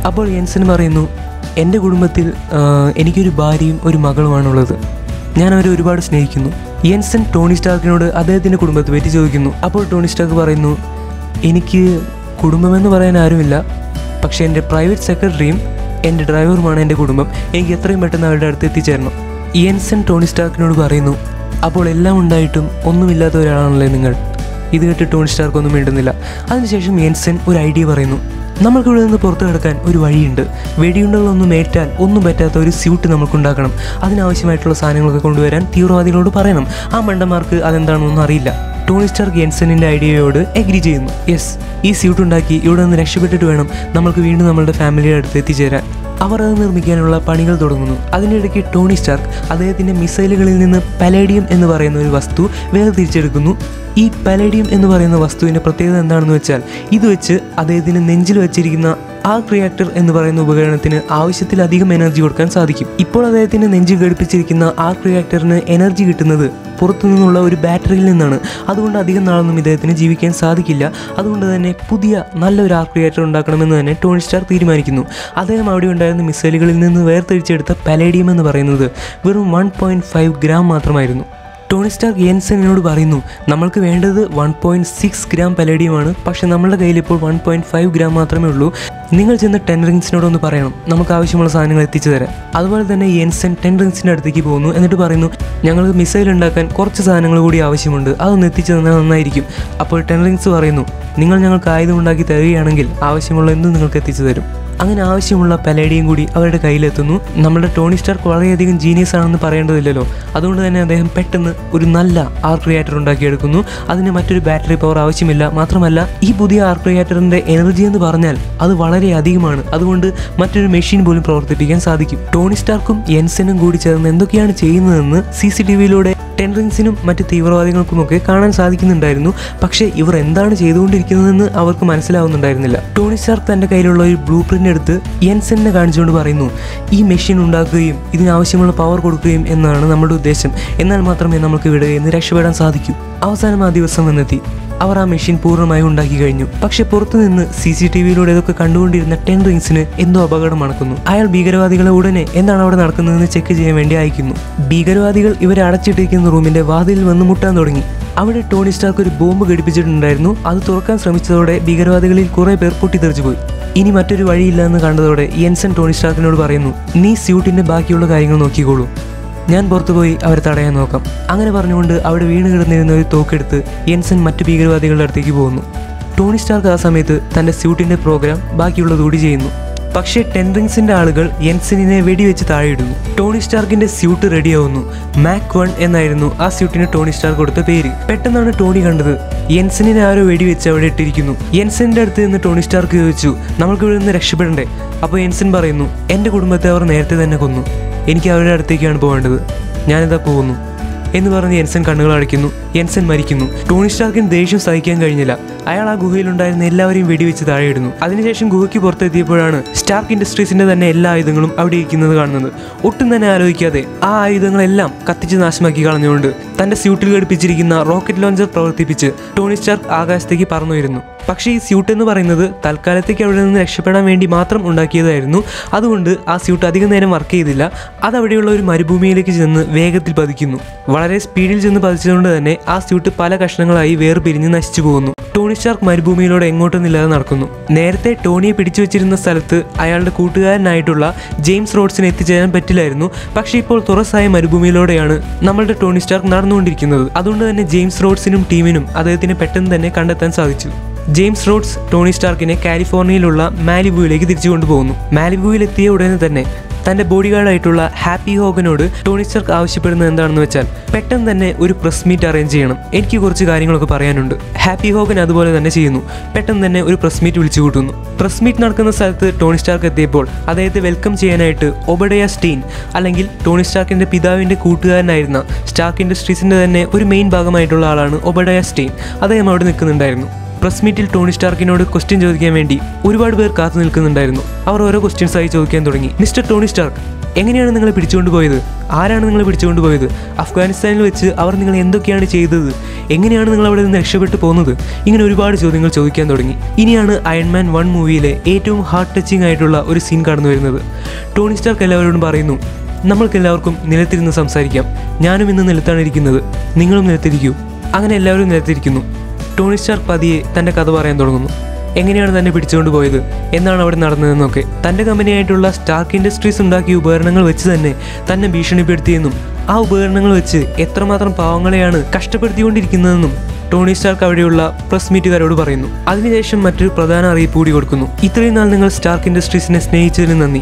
അപ്പോൾ യെൻസൻ പറയുന്നു എന്റെ കുടുംബത്തിൽ എനിക്കൊരു ഭാര്യയും ഒരു മകളുമാണുള്ളത്. ഞാൻ അവരെ ഒരുപാട് സ്നേഹിക്കുന്നു. യെൻസൺ ടോണി സ്റ്റാർക്കിനോട് അദ്ദേഹത്തിന്റെ കുടുംബത്തെ പറ്റി ചോദിക്കുന്നു. അപ്പോൾ ടോണി സ്റ്റാർക്ക് പറയുന്നു എനിക്ക് കുടുംബമെന്ന് പറയാൻ ആരുമില്ല. പക്ഷേ എന്റെ പ്രൈവറ്റ് സെക്രട്ടറിയും എന്റെ ഡ്രൈവറുമാണ് എന്റെ കുടുംബം. എനിക്ക് എത്രയും പെട്ടെന്ന് അവരുടെ അടുത്ത് എത്തിച്ചേരണം. യെൻസൺ ടോണി സ്റ്റാർക്കിനോട് പറയുന്നു അപ്പോൾ എല്ലാം ഉണ്ടായിട്ടും ഒന്നുമില്ലാത്ത ഒരാളാണല്ലേ നിങ്ങൾ? ഇത് കേട്ട് ടോണി സ്റ്റാർക്കൊന്നും വേണ്ടുന്നില്ല അതിനുശേഷം യെൻസൻ ഒരു ഐഡിയ പറയുന്നു. നമ്മൾക്ക് ഇവിടെ നിന്ന് പുറത്തു കിടക്കാൻ ഒരു വഴിയുണ്ട്. വെടിയുണ്ടകളൊന്നും ഏറ്റാൽ ഒന്നും പറ്റാത്ത ഒരു സ്യൂട്ട് നമുക്കുണ്ടാക്കണം അതിനാവശ്യമായിട്ടുള്ള സാധനങ്ങളൊക്കെ കൊണ്ടുവരാൻ തീവ്രവാദികളോട് പറയണം. ആ മണ്ടന്മാർക്ക് അതെന്താണെന്നൊന്നും അറിയില്ല. ടോണി സ്റ്റാർക്ക് യെൻസനിന്റെ ഐഡിയയോട് എഗ്രി ചെയ്യുന്നു. യെസ് ഈ സ്യൂട്ട് ഉണ്ടാക്കി ഇവിടെ നിന്ന് രക്ഷപ്പെട്ടിട്ട് വേണം നമുക്ക് വീണ്ടും നമ്മളുടെ ഫാമിലിയുടെ അടുത്ത് എത്തിച്ചേരാൻ. അവർ അത് നിർമ്മിക്കാനുള്ള പണികൾ തുടങ്ങുന്നു. അതിനിടയ്ക്ക് ടോണി സ്റ്റാർക്ക് അദ്ദേഹത്തിന്റെ മിസൈലുകളിൽ നിന്ന് പലേഡിയം എന്ന് പറയുന്ന ഒരു വസ്തു വേർതിരിച്ചെടുക്കുന്നു ഈ പലേഡിയം എന്ന് പറയുന്ന വസ്തുവിന്റെ പ്രത്യേകത എന്താണെന്ന് വെച്ചാൽ ഇത് വെച്ച് അദ്ദേഹത്തിന്റെ നെഞ്ചിൽ വെച്ചിരിക്കുന്ന ആർക്ക് റിയാക്ടർ എന്ന് പറയുന്ന ഉപകരണത്തിന് ആവശ്യത്തിലധികം എനർജി കൊടുക്കാൻ സാധിക്കും. ഇപ്പോൾ അദ്ദേഹത്തിന്റെ നെഞ്ച് ഘടിപ്പിച്ചിരിക്കുന്ന ആർക്ക് റിയാക്ടറിന് എനർജി കിട്ടുന്നത് പുറത്തു നിന്നുള്ള ഒരു ബാറ്ററിയിൽ നിന്നാണ്. അതുകൊണ്ട് അധികം നാളൊന്നും ഇദ്ദേഹത്തിന് ജീവിക്കാൻ സാധിക്കില്ല. അതുകൊണ്ട് തന്നെ പുതിയ നല്ലൊരു ആർക്ക് റിയാക്ടർ ഉണ്ടാക്കണമെന്ന് തന്നെ ടോണി സ്റ്റാർ തീരുമാനിക്കുന്നു. അദ്ദേഹം അവിടെ ഉണ്ടായിരുന്ന മിസൈലുകളിൽ നിന്ന് വേർതിരിച്ചെടുത്ത പലേഡിയം എന്ന് പറയുന്നത് വെറും വൺ ഗ്രാം മാത്രമായിരുന്നു. ടോണി സ്റ്റാർ യെൻസണിനോട് പറയുന്നു നമ്മൾക്ക് വേണ്ടത് വൺ പോയിന്റ് സിക്സ് ഗ്രാം പലേഡിയമാണ് പക്ഷേ നമ്മളുടെ കയ്യിൽ ഇപ്പോൾ വൺ പോയിന്റ് ഫൈവ് ഗ്രാം മാത്രമേ ഉള്ളൂ. നിങ്ങൾ ചെന്ന് ടെൻ റിങ്സിനോടൊന്ന് പറയണം. നമുക്ക് ആവശ്യമുള്ള സാധനങ്ങൾ എത്തിച്ചു തരാം അതുപോലെ തന്നെ യെൻസൺ ടെൻ റിങ്സിന്റെ അടുത്തേക്ക് പോകുന്നു എന്നിട്ട് പറയുന്നു ഞങ്ങൾക്ക് മിസൈൽ ഉണ്ടാക്കാൻ കുറച്ച് സാധനങ്ങൾ കൂടി ആവശ്യമുണ്ട്. അതൊന്ന് എത്തിച്ചു തന്നാൽ നന്നായിരിക്കും. അപ്പോൾ ടെൻ റിങ്സ് പറയുന്നു നിങ്ങൾ ഞങ്ങൾക്ക് ആയുധം ഉണ്ടാക്കി തരികയാണെങ്കിൽ ആവശ്യമുള്ള എന്തും നിങ്ങൾക്ക് എത്തിച്ചു തരും. അങ്ങനെ ആവശ്യമുള്ള പലേഡിയും കൂടി അവരുടെ കയ്യിലെത്തുന്നു. നമ്മുടെ ടോണി സ്റ്റാർക്ക് വളരെയധികം ജീനിയസ് ആണെന്ന് പറയേണ്ടതില്ലല്ലോ. അതുകൊണ്ട് തന്നെ അദ്ദേഹം പെട്ടെന്ന് ഒരു നല്ല ആർക്ക് റിയാക്ടർ ഉണ്ടാക്കിയെടുക്കുന്നു. അതിന് മറ്റൊരു ബാറ്ററി പവർ ആവശ്യമില്ല. മാത്രമല്ല ഈ പുതിയ ആർക്ക് റിയാക്ടറിന്റെ എനർജി എന്ന് പറഞ്ഞാൽ അത് വളരെ അധികമാണ് അതുകൊണ്ട് മറ്റൊരു മെഷീൻ പോലും പ്രവർത്തിപ്പിക്കാൻ സാധിക്കും. ടോണി സ്റ്റാർക്കും യെൻസനും കൂടി ചേർന്ന് എന്തൊക്കെയാണ് ചെയ്യുന്നതെന്ന് സി സി ടി വിയിലൂടെ ടെൻ റിങ്സിനും മറ്റ് തീവ്രവാദികൾക്കുമൊക്കെ കാണാൻ സാധിക്കുന്നുണ്ടായിരുന്നു. പക്ഷേ ഇവർ എന്താണ് ചെയ്തുകൊണ്ടിരിക്കുന്നതെന്ന് അവർക്ക് മനസ്സിലാവുന്നുണ്ടായിരുന്നില്ല. ടോണി സ്റ്റാർക്ക് തന്റെ കയ്യിലുള്ള ഒരു ബ്ലൂ പ്രിന്റ് എടുത്ത് യെൻസെന്നെ കാണിച്ചുകൊണ്ട് പറയുന്നു ഈ മെഷീൻ ഉണ്ടാക്കുകയും ഇതിനാവശ്യമുള്ള പവർ കൊടുക്കുകയും എന്നാണ് നമ്മുടെ ഉദ്ദേശം. എന്നാൽ മാത്രമേ നമുക്ക് ഇവിടെ നിന്ന് രക്ഷപ്പെടാൻ സാധിക്കൂ. അവസാനം ആ ദിവസം വന്നെത്തി. അവർ ആ മെഷീൻ പൂർണമായും ഉണ്ടാക്കി കഴിഞ്ഞു. പക്ഷെ പുറത്തുനിന്ന് സി സി ടി വിയിലൂടെ ഇതൊക്കെ കണ്ടുകൊണ്ടിരുന്ന ടെൻ റിങ്സിന് എന്തോ അപകടം നടക്കുന്നു. അയാൾ ഭീകരവാദികളെ ഉടനെ എന്താണ് അവിടെ നടക്കുന്നതെന്ന് ചെക്ക് ചെയ്യാൻ വേണ്ടി അയക്കുന്നു. ഭീകരവാദികൾ ഇവരെ അടച്ചിട്ടിരിക്കുന്ന റൂമിന്റെ വാതിലിൽ വന്ന് മുട്ടാൻ തുടങ്ങി. അവിടെ ടോണി സ്റ്റാർക്ക് ഒരു ബോംബ് ഘടിപ്പിച്ചിട്ടുണ്ടായിരുന്നു. അത് തുറക്കാൻ ശ്രമിച്ചതോടെ ഭീകരവാദികളിൽ കുറെ പേർ പൊട്ടിത്തെറിച്ചു പോയി. ഇനി മറ്റൊരു വഴിയില്ല എന്ന് കണ്ടതോടെ യെൻസൺ ടോണി സ്റ്റാർക്കിനോട് പറയുന്നു നീ സ്യൂട്ടിന്റെ ബാക്കിയുള്ള കാര്യങ്ങൾ നോക്കിക്കോളൂ. ഞാൻ പുറത്തുപോയി അവരെ തടയാൻ നോക്കാം. അങ്ങനെ പറഞ്ഞുകൊണ്ട് അവിടെ വീണ് കിടന്നിരുന്ന ഒരു തോക്കെടുത്ത് യെൻസൺ മറ്റു ഭീകരവാദികളുടെ അടുത്തേക്ക് പോകുന്നു. ടോണി സ്റ്റാർക്ക് ആ സമയത്ത് തന്റെ സ്യൂട്ടിന്റെ പ്രോഗ്രാം ബാക്കിയുള്ളത് കൂടി ചെയ്യുന്നു. പക്ഷേ ടെൻ റിങ്സിന്റെ ആളുകൾ യെൻസനിനെ വെടിവെച്ച് താഴെയിടുന്നു. ടോണി സ്റ്റാർക്കിന്റെ സ്യൂട്ട് റെഡിയാവുന്നു. മാക് വൺ എന്നായിരുന്നു ആ സ്യൂട്ടിന് ടോണി സ്റ്റാർ കൊടുത്ത പേര്. പെട്ടെന്നാണ് ടോണി കണ്ടത് യെൻസനിനെ ആരോ വെടിവെച്ച് അവിടെ ഇട്ടിരിക്കുന്നു. യെൻസന്റെ അടുത്ത് നിന്ന് ടോണി സ്റ്റാർക്ക് ചോദിച്ചു നമ്മൾക്ക് ഇവിടെ നിന്ന് രക്ഷപ്പെടണ്ടേ? അപ്പോൾ യെൻസൻ പറയുന്നു എന്റെ കുടുംബത്തെ അവർ നേരത്തെ തന്നെ കൊന്നു. എനിക്ക് അവരുടെ അടുത്തേക്കാണ് പോകേണ്ടത്. ഞാനിതാ പോകുന്നു. എന്ന് പറഞ്ഞ് യെൻസൻ കണ്ണുകൾ അടയ്ക്കുന്നു യെൻസൻ മരിക്കുന്നു. ടോണി സ്റ്റാർക്കിന് ദേഷ്യം സഹിക്കാൻ കഴിഞ്ഞില്ല. അയാൾ ആ ഗുഹയിലുണ്ടായിരുന്ന എല്ലാവരെയും വെടിവെച്ച് താഴെയിടുന്നു. അതിനുശേഷം ഗുഹയ്ക്ക് പുറത്തെത്തിയപ്പോഴാണ് സ്റ്റാർക്ക് ഇൻഡസ്ട്രീസിന്റെ തന്നെ എല്ലാ ആയുധങ്ങളും അവിടെ ഇരിക്കുന്നത് കാണുന്നത്. ഒട്ടും തന്നെ ആലോചിക്കാതെ ആ ആയുധങ്ങളെല്ലാം കത്തിച്ച് നാശമാക്കി കളഞ്ഞുകൊണ്ട് തന്റെ സ്യൂട്ടിൽ ഘടിപ്പിച്ചിരിക്കുന്ന റോക്കറ്റ് ലോഞ്ചർ പ്രവർത്തിപ്പിച്ച് ടോണി സ്റ്റാർക്ക് ആകാശത്തേക്ക് പറന്നുയരുന്നു. പക്ഷേ ഈ സ്യൂട്ട് എന്ന് പറയുന്നത് തൽക്കാലത്തേക്ക് അവിടെ നിന്ന് രക്ഷപ്പെടാൻ വേണ്ടി മാത്രം ഉണ്ടാക്കിയതായിരുന്നു. അതുകൊണ്ട് ആ സ്യൂട്ട് അധികം നേരം വർക്ക് ചെയ്തില്ല. അത് അവിടെയുള്ള ഒരു മരുഭൂമിയിലേക്ക് ചെന്ന് വേഗത്തിൽ പതിക്കുന്നു. വളരെ സ്പീഡിൽ ചെന്ന് പതിച്ചതുകൊണ്ട് തന്നെ ആ സ്യൂട്ട് പല കഷ്ണങ്ങളായി വേർപിരിഞ്ഞ് നശിച്ചു പോകുന്നു. ടോണി സ്റ്റാർക്ക് മരുഭൂമിയിലൂടെ എങ്ങോട്ടും നിലനിന്ന് നടക്കുന്നു. നേരത്തെ ടോണിയെ പിടിച്ചു വെച്ചിരുന്ന സ്ഥലത്ത് അയാളുടെ കൂട്ടുകാരനായിട്ടുള്ള ജെയിംസ് റോഡ്സിന് എത്തിച്ചേരാൻ പറ്റില്ലായിരുന്നു. പക്ഷേ ഇപ്പോൾ തുറസായ മരുഭൂമിയിലൂടെയാണ് നമ്മളുടെ ടോണി സ്റ്റാർക്ക് നടന്നുകൊണ്ടിരിക്കുന്നത്. അതുകൊണ്ട് തന്നെ ജെയിംസ് റോഡ്സിനും ടീമിനും അദ്ദേഹത്തിന് പെട്ടെന്ന് തന്നെ കണ്ടെത്താൻ സാധിച്ചു. ജെയിംസ് റോഡ്സ് ടോണി സ്റ്റാർക്കിനെ കാലിഫോർണിയയിലുള്ള മാലിബുവിലേക്ക് തിരിച്ചു കൊണ്ടുപോകുന്നു മാലിബുവിൽ എത്തിയ ഉടനെ തന്നെ തന്റെ ബോഡി ഗാർഡായിട്ടുള്ള ഹാപ്പി ഹോഗനോട് ടോണി സ്റ്റാർക്ക് ആവശ്യപ്പെടുന്നത് എന്താണെന്ന് വെച്ചാൽ പെട്ടെന്ന് തന്നെ ഒരു പ്രസ് മീറ്റ് അറേഞ്ച് ചെയ്യണം. എനിക്ക് കുറച്ച് കാര്യങ്ങളൊക്കെ പറയാനുണ്ട്. ഹാപ്പി ഹോഗൻ അതുപോലെ തന്നെ ചെയ്യുന്നു. പെട്ടെന്ന് തന്നെ ഒരു പ്രസ് മീറ്റ് വിളിച്ചു കൂട്ടുന്നു. പ്രസ് മീറ്റ് നടക്കുന്ന സ്ഥലത്ത് ടോണി സ്റ്റാർക്ക് എത്തിയപ്പോൾ അദ്ദേഹത്തെ വെൽക്കം ചെയ്യാനായിട്ട് ഒബഡയ സ്റ്റീൻ അല്ലെങ്കിൽ ടോണി സ്റ്റാർക്കിന്റെ പിതാവിന്റെ കൂട്ടുകാരനായിരുന്ന സ്റ്റാർക്ക് ഇൻഡസ്ട്രീസിന്റെ തന്നെ ഒരു മെയിൻ ഭാഗമായിട്ടുള്ള ആളാണ് ഒബഡയ സ്റ്റീൻ. അദ്ദേഹം അവിടെ നിൽക്കുന്നുണ്ടായിരുന്നു. പ്രസ് മീറ്റിൽ ടോണി സ്റ്റാർക്കിനോട് ക്വസ്റ്റ്യൻ ചോദിക്കാൻ വേണ്ടി ഒരുപാട് പേർ കാത്തു നിൽക്കുന്നുണ്ടായിരുന്നു. അവർ ഓരോ ക്വസ്റ്റ്യൻസ് ആയി ചോദിക്കാൻ തുടങ്ങി. മിസ്റ്റർ ടോണി സ്റ്റാർക്ക് എങ്ങനെയാണ് നിങ്ങളെ പിടിച്ചുകൊണ്ട് പോയത്? ആരാണ് നിങ്ങളെ പിടിച്ചുകൊണ്ട് പോയത്? അഫ്ഗാനിസ്ഥാനിൽ വെച്ച് അവർ നിങ്ങൾ എന്തൊക്കെയാണ് ചെയ്തത്? എങ്ങനെയാണ് നിങ്ങൾ അവിടെ നിന്ന് രക്ഷപ്പെട്ടു പോകുന്നത്? ഇങ്ങനെ ഒരുപാട് ചോദ്യങ്ങൾ ചോദിക്കാൻ തുടങ്ങി. ഇനിയാണ് അയൺമാൻ വൺ മൂവിയിലെ ഏറ്റവും ഹാർട്ട് ടച്ചിങ് ആയിട്ടുള്ള ഒരു സീൻ കടന്നു വരുന്നത്. ടോണി സ്റ്റാർക്ക് എല്ലാവരോടും പറയുന്നു നമ്മൾക്കെല്ലാവർക്കും നിലത്തിരുന്ന് സംസാരിക്കാം. ഞാനും ഇന്ന് നിലത്താണ് ഇരിക്കുന്നത്. നിങ്ങളും നിലത്തിരിക്കൂ. അങ്ങനെ എല്ലാവരും നിലത്തിരിക്കുന്നു. ടോണി സ്റ്റാർക്ക് പതിയെ തന്റെ കഥ പറയാൻ തുടങ്ങുന്നു. എങ്ങനെയാണ് തന്നെ പിടിച്ചുകൊണ്ട് പോയത്? എന്നാണ് അവിടെ നടന്നതെന്നൊക്കെ. തന്റെ കമ്പനിയായിട്ടുള്ള സ്റ്റാർക്ക് ഇൻഡസ്ട്രീസ് ഉണ്ടാക്കിയ ഉപകരണങ്ങൾ വെച്ച് തന്നെ തന്നെ ഭീഷണിപ്പെടുത്തിയെന്നും ആ ഉപകരണങ്ങൾ വെച്ച് എത്രമാത്രം പാവങ്ങളെയാണ് കഷ്ടപ്പെടുത്തിക്കൊണ്ടിരിക്കുന്നതെന്നും ടോണി സ്റ്റാർക്ക് അവിടെയുള്ള പ്രസ് മീറ്റുകാരോട് പറയുന്നു. അതിനുശേഷം മറ്റൊരു പ്രധാന അറിയിപ്പ് കൂടി കൊടുക്കുന്നു. ഇത്രയും നാൾ നിങ്ങൾ സ്റ്റാർക്ക് ഇൻഡസ്ട്രീസിനെ സ്നേഹിച്ചതിന് നന്ദി.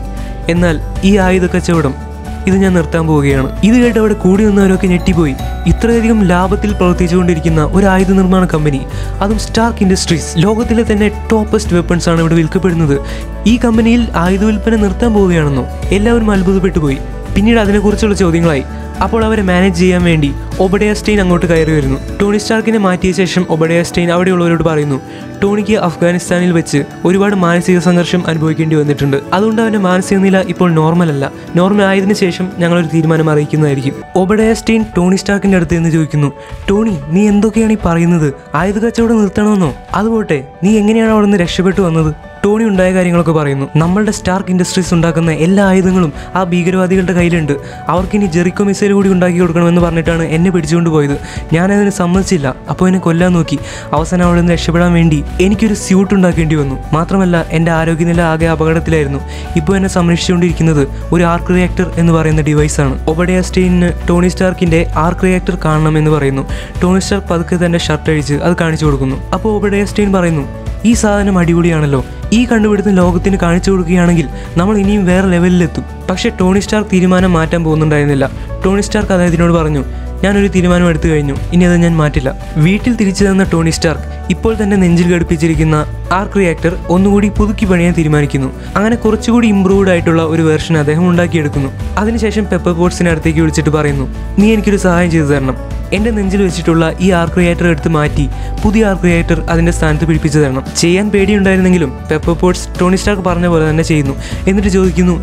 എന്നാൽ ഈ ആയുധ കച്ചവടം ഇത് ഞാൻ നിർത്താൻ പോവുകയാണ്. ഇത് കേട്ട് അവിടെ കൂടി നിന്നവരൊക്കെ ഞെട്ടിപ്പോയി. ഇത്രയധികം ലാഭത്തിൽ പ്രവർത്തിച്ചുകൊണ്ടിരിക്കുന്ന ഒരു ആയുധ നിർമ്മാണ കമ്പനി അതും സ്റ്റാർക്ക് ഇൻഡസ്ട്രീസ് ലോകത്തിലെ തന്നെ ടോപ്പസ്റ്റ് വെപ്പൺസ് ആണ് ഇവിടെ വിൽക്കപ്പെടുന്നത്. ഈ കമ്പനിയിൽ ആയുധ വിൽപ്പന നിർത്താൻ പോവുകയാണെന്നോ? എല്ലാവരും അത്ഭുതപ്പെട്ടു പോയി പിന്നീട് അതിനെക്കുറിച്ചുള്ള ചോദ്യങ്ങളായി. അപ്പോൾ അവരെ മാനേജ് ചെയ്യാൻ വേണ്ടി ഒബഡയ സ്റ്റെയിൻ അങ്ങോട്ട് കയറി വരുന്നു. ടോണി സ്റ്റാർക്കിനെ മാറ്റിയ ശേഷം ഒബഡയ സ്റ്റെയിൻ അവിടെയുള്ളവരോട് പറയുന്നു ടോണിക്ക് അഫ്ഗാനിസ്ഥാനിൽ വെച്ച് ഒരുപാട് മാനസിക സംഘർഷം അനുഭവിക്കേണ്ടി വന്നിട്ടുണ്ട്. അതുകൊണ്ട് അവന്റെ മാനസിക നില ഇപ്പോൾ നോർമൽ അല്ല. നോർമൽ ആയതിനു ശേഷം ഞങ്ങളൊരു തീരുമാനം അറിയിക്കുന്നതായിരിക്കും. ഒബഡയ സ്റ്റെയിൻ ടോണി സ്റ്റാർക്കിന്റെ അടുത്ത് നിന്ന് ചോദിക്കുന്നു ടോണി നീ എന്തൊക്കെയാണ് ഈ പറയുന്നത്? ആയുധ കച്ചവടം നിർത്തണമെന്നോ? അതുപോട്ടെ നീ എങ്ങനെയാണ് അവിടെ നിന്ന് രക്ഷപ്പെട്ടു വന്നത്? ടോണി ഉണ്ടായ കാര്യങ്ങളൊക്കെ പറയുന്നു. നമ്മളുടെ സ്റ്റാർക്ക് ഇൻഡസ്ട്രീസ് ഉണ്ടാക്കുന്ന എല്ലാ ആയുധങ്ങളും ആ ഭീകരവാദികളുടെ കയ്യിലുണ്ട്. അവർക്കിനി ജെറിക്കോ മിസൈൽ കൂടി ഉണ്ടാക്കി കൊടുക്കണമെന്ന് പറഞ്ഞിട്ടാണ് എന്നെ പിടിച്ചുകൊണ്ട് പോയത്. ഞാനതിന് സമ്മതിച്ചില്ല. അപ്പോൾ എന്നെ കൊല്ലാൻ നോക്കി. അവസാനം അവിടെ നിന്ന് രക്ഷപ്പെടാൻ വേണ്ടി എനിക്കൊരു സ്യൂട്ട് ഉണ്ടാക്കേണ്ടി വന്നു. മാത്രമല്ല എന്റെ ആരോഗ്യനില ആകെ അപകടത്തിലായിരുന്നു. ഇപ്പോൾ എന്നെ സംരക്ഷിച്ചുകൊണ്ടിരിക്കുന്നത് ഒരു ആർക്ക് റിയാക്ടർ എന്ന് പറയുന്ന ഡിവൈസാണ് ഒബഡയ സ്റ്റെയിനിന് ടോണി സ്റ്റാർക്കിന്റെ ആർക്ക് റിയാക്ടർ കാണണം എന്ന് പറയുന്നു. ടോണി സ്റ്റാർക്ക് പതുക്കെ തന്നെ ഷർട്ട് അഴിച്ച് അത് കാണിച്ചു കൊടുക്കുന്നു. അപ്പോൾ ഒബഡയ സ്റ്റെയിൻ പറയുന്നു ഈ സാധനം അടിപൊളിയാണല്ലോ. ഈ കണ്ടുപിടുത്തം ലോകത്തിന് കാണിച്ചു കൊടുക്കുകയാണെങ്കിൽ നമ്മൾ ഇനിയും വേറെ ലെവലിലെത്തും. പക്ഷെ ടോണി സ്റ്റാർക്ക് തീരുമാനം മാറ്റാൻ പോകുന്നുണ്ടായിരുന്നില്ല. ടോണി സ്റ്റാർക്ക് അദ്ദേഹത്തിനോട് പറഞ്ഞു ഞാനൊരു തീരുമാനം എടുത്തു കഴിഞ്ഞു ഇനി അത് ഞാൻ മാറ്റില്ല. വീട്ടിൽ തിരിച്ചു തന്ന ടോണി സ്റ്റാർക്ക് ഇപ്പോൾ തന്നെ നെഞ്ചിൽ ഘടിപ്പിച്ചിരിക്കുന്ന ആർക്ക് റിയാക്ടർ ഒന്നുകൂടി പുതുക്കി പണിയാൻ തീരുമാനിക്കുന്നു. അങ്ങനെ കുറച്ചുകൂടി ഇംപ്രൂവ്ഡ് ആയിട്ടുള്ള ഒരു വേർഷൻ അദ്ദേഹം ഉണ്ടാക്കിയെടുക്കുന്നു. അതിനുശേഷം പെപ്പർ പോട്ട്സിനെ അടുത്തേക്ക് വിളിച്ചിട്ട് പറയുന്നു നീ എനിക്കൊരു സഹായം ചെയ്തു തരണം. എന്റെ നെഞ്ചിൽ വെച്ചിട്ടുള്ള ഈ ആർക്ക് റിയേറ്റർ എടുത്ത് മാറ്റി പുതിയ ആർക്ക് റിയേറ്റർ അതിന്റെ സ്ഥാനത്ത് പിടിപ്പിച്ചു തരണം. ചെയ്യാൻ പേടിയുണ്ടായിരുന്നെങ്കിലും പെപ്പർ പോട്ട്സ് ടോണി സ്റ്റാർക്ക് പറഞ്ഞ പോലെ തന്നെ ചെയ്യുന്നു. എന്നിട്ട് ചോദിക്കുന്നു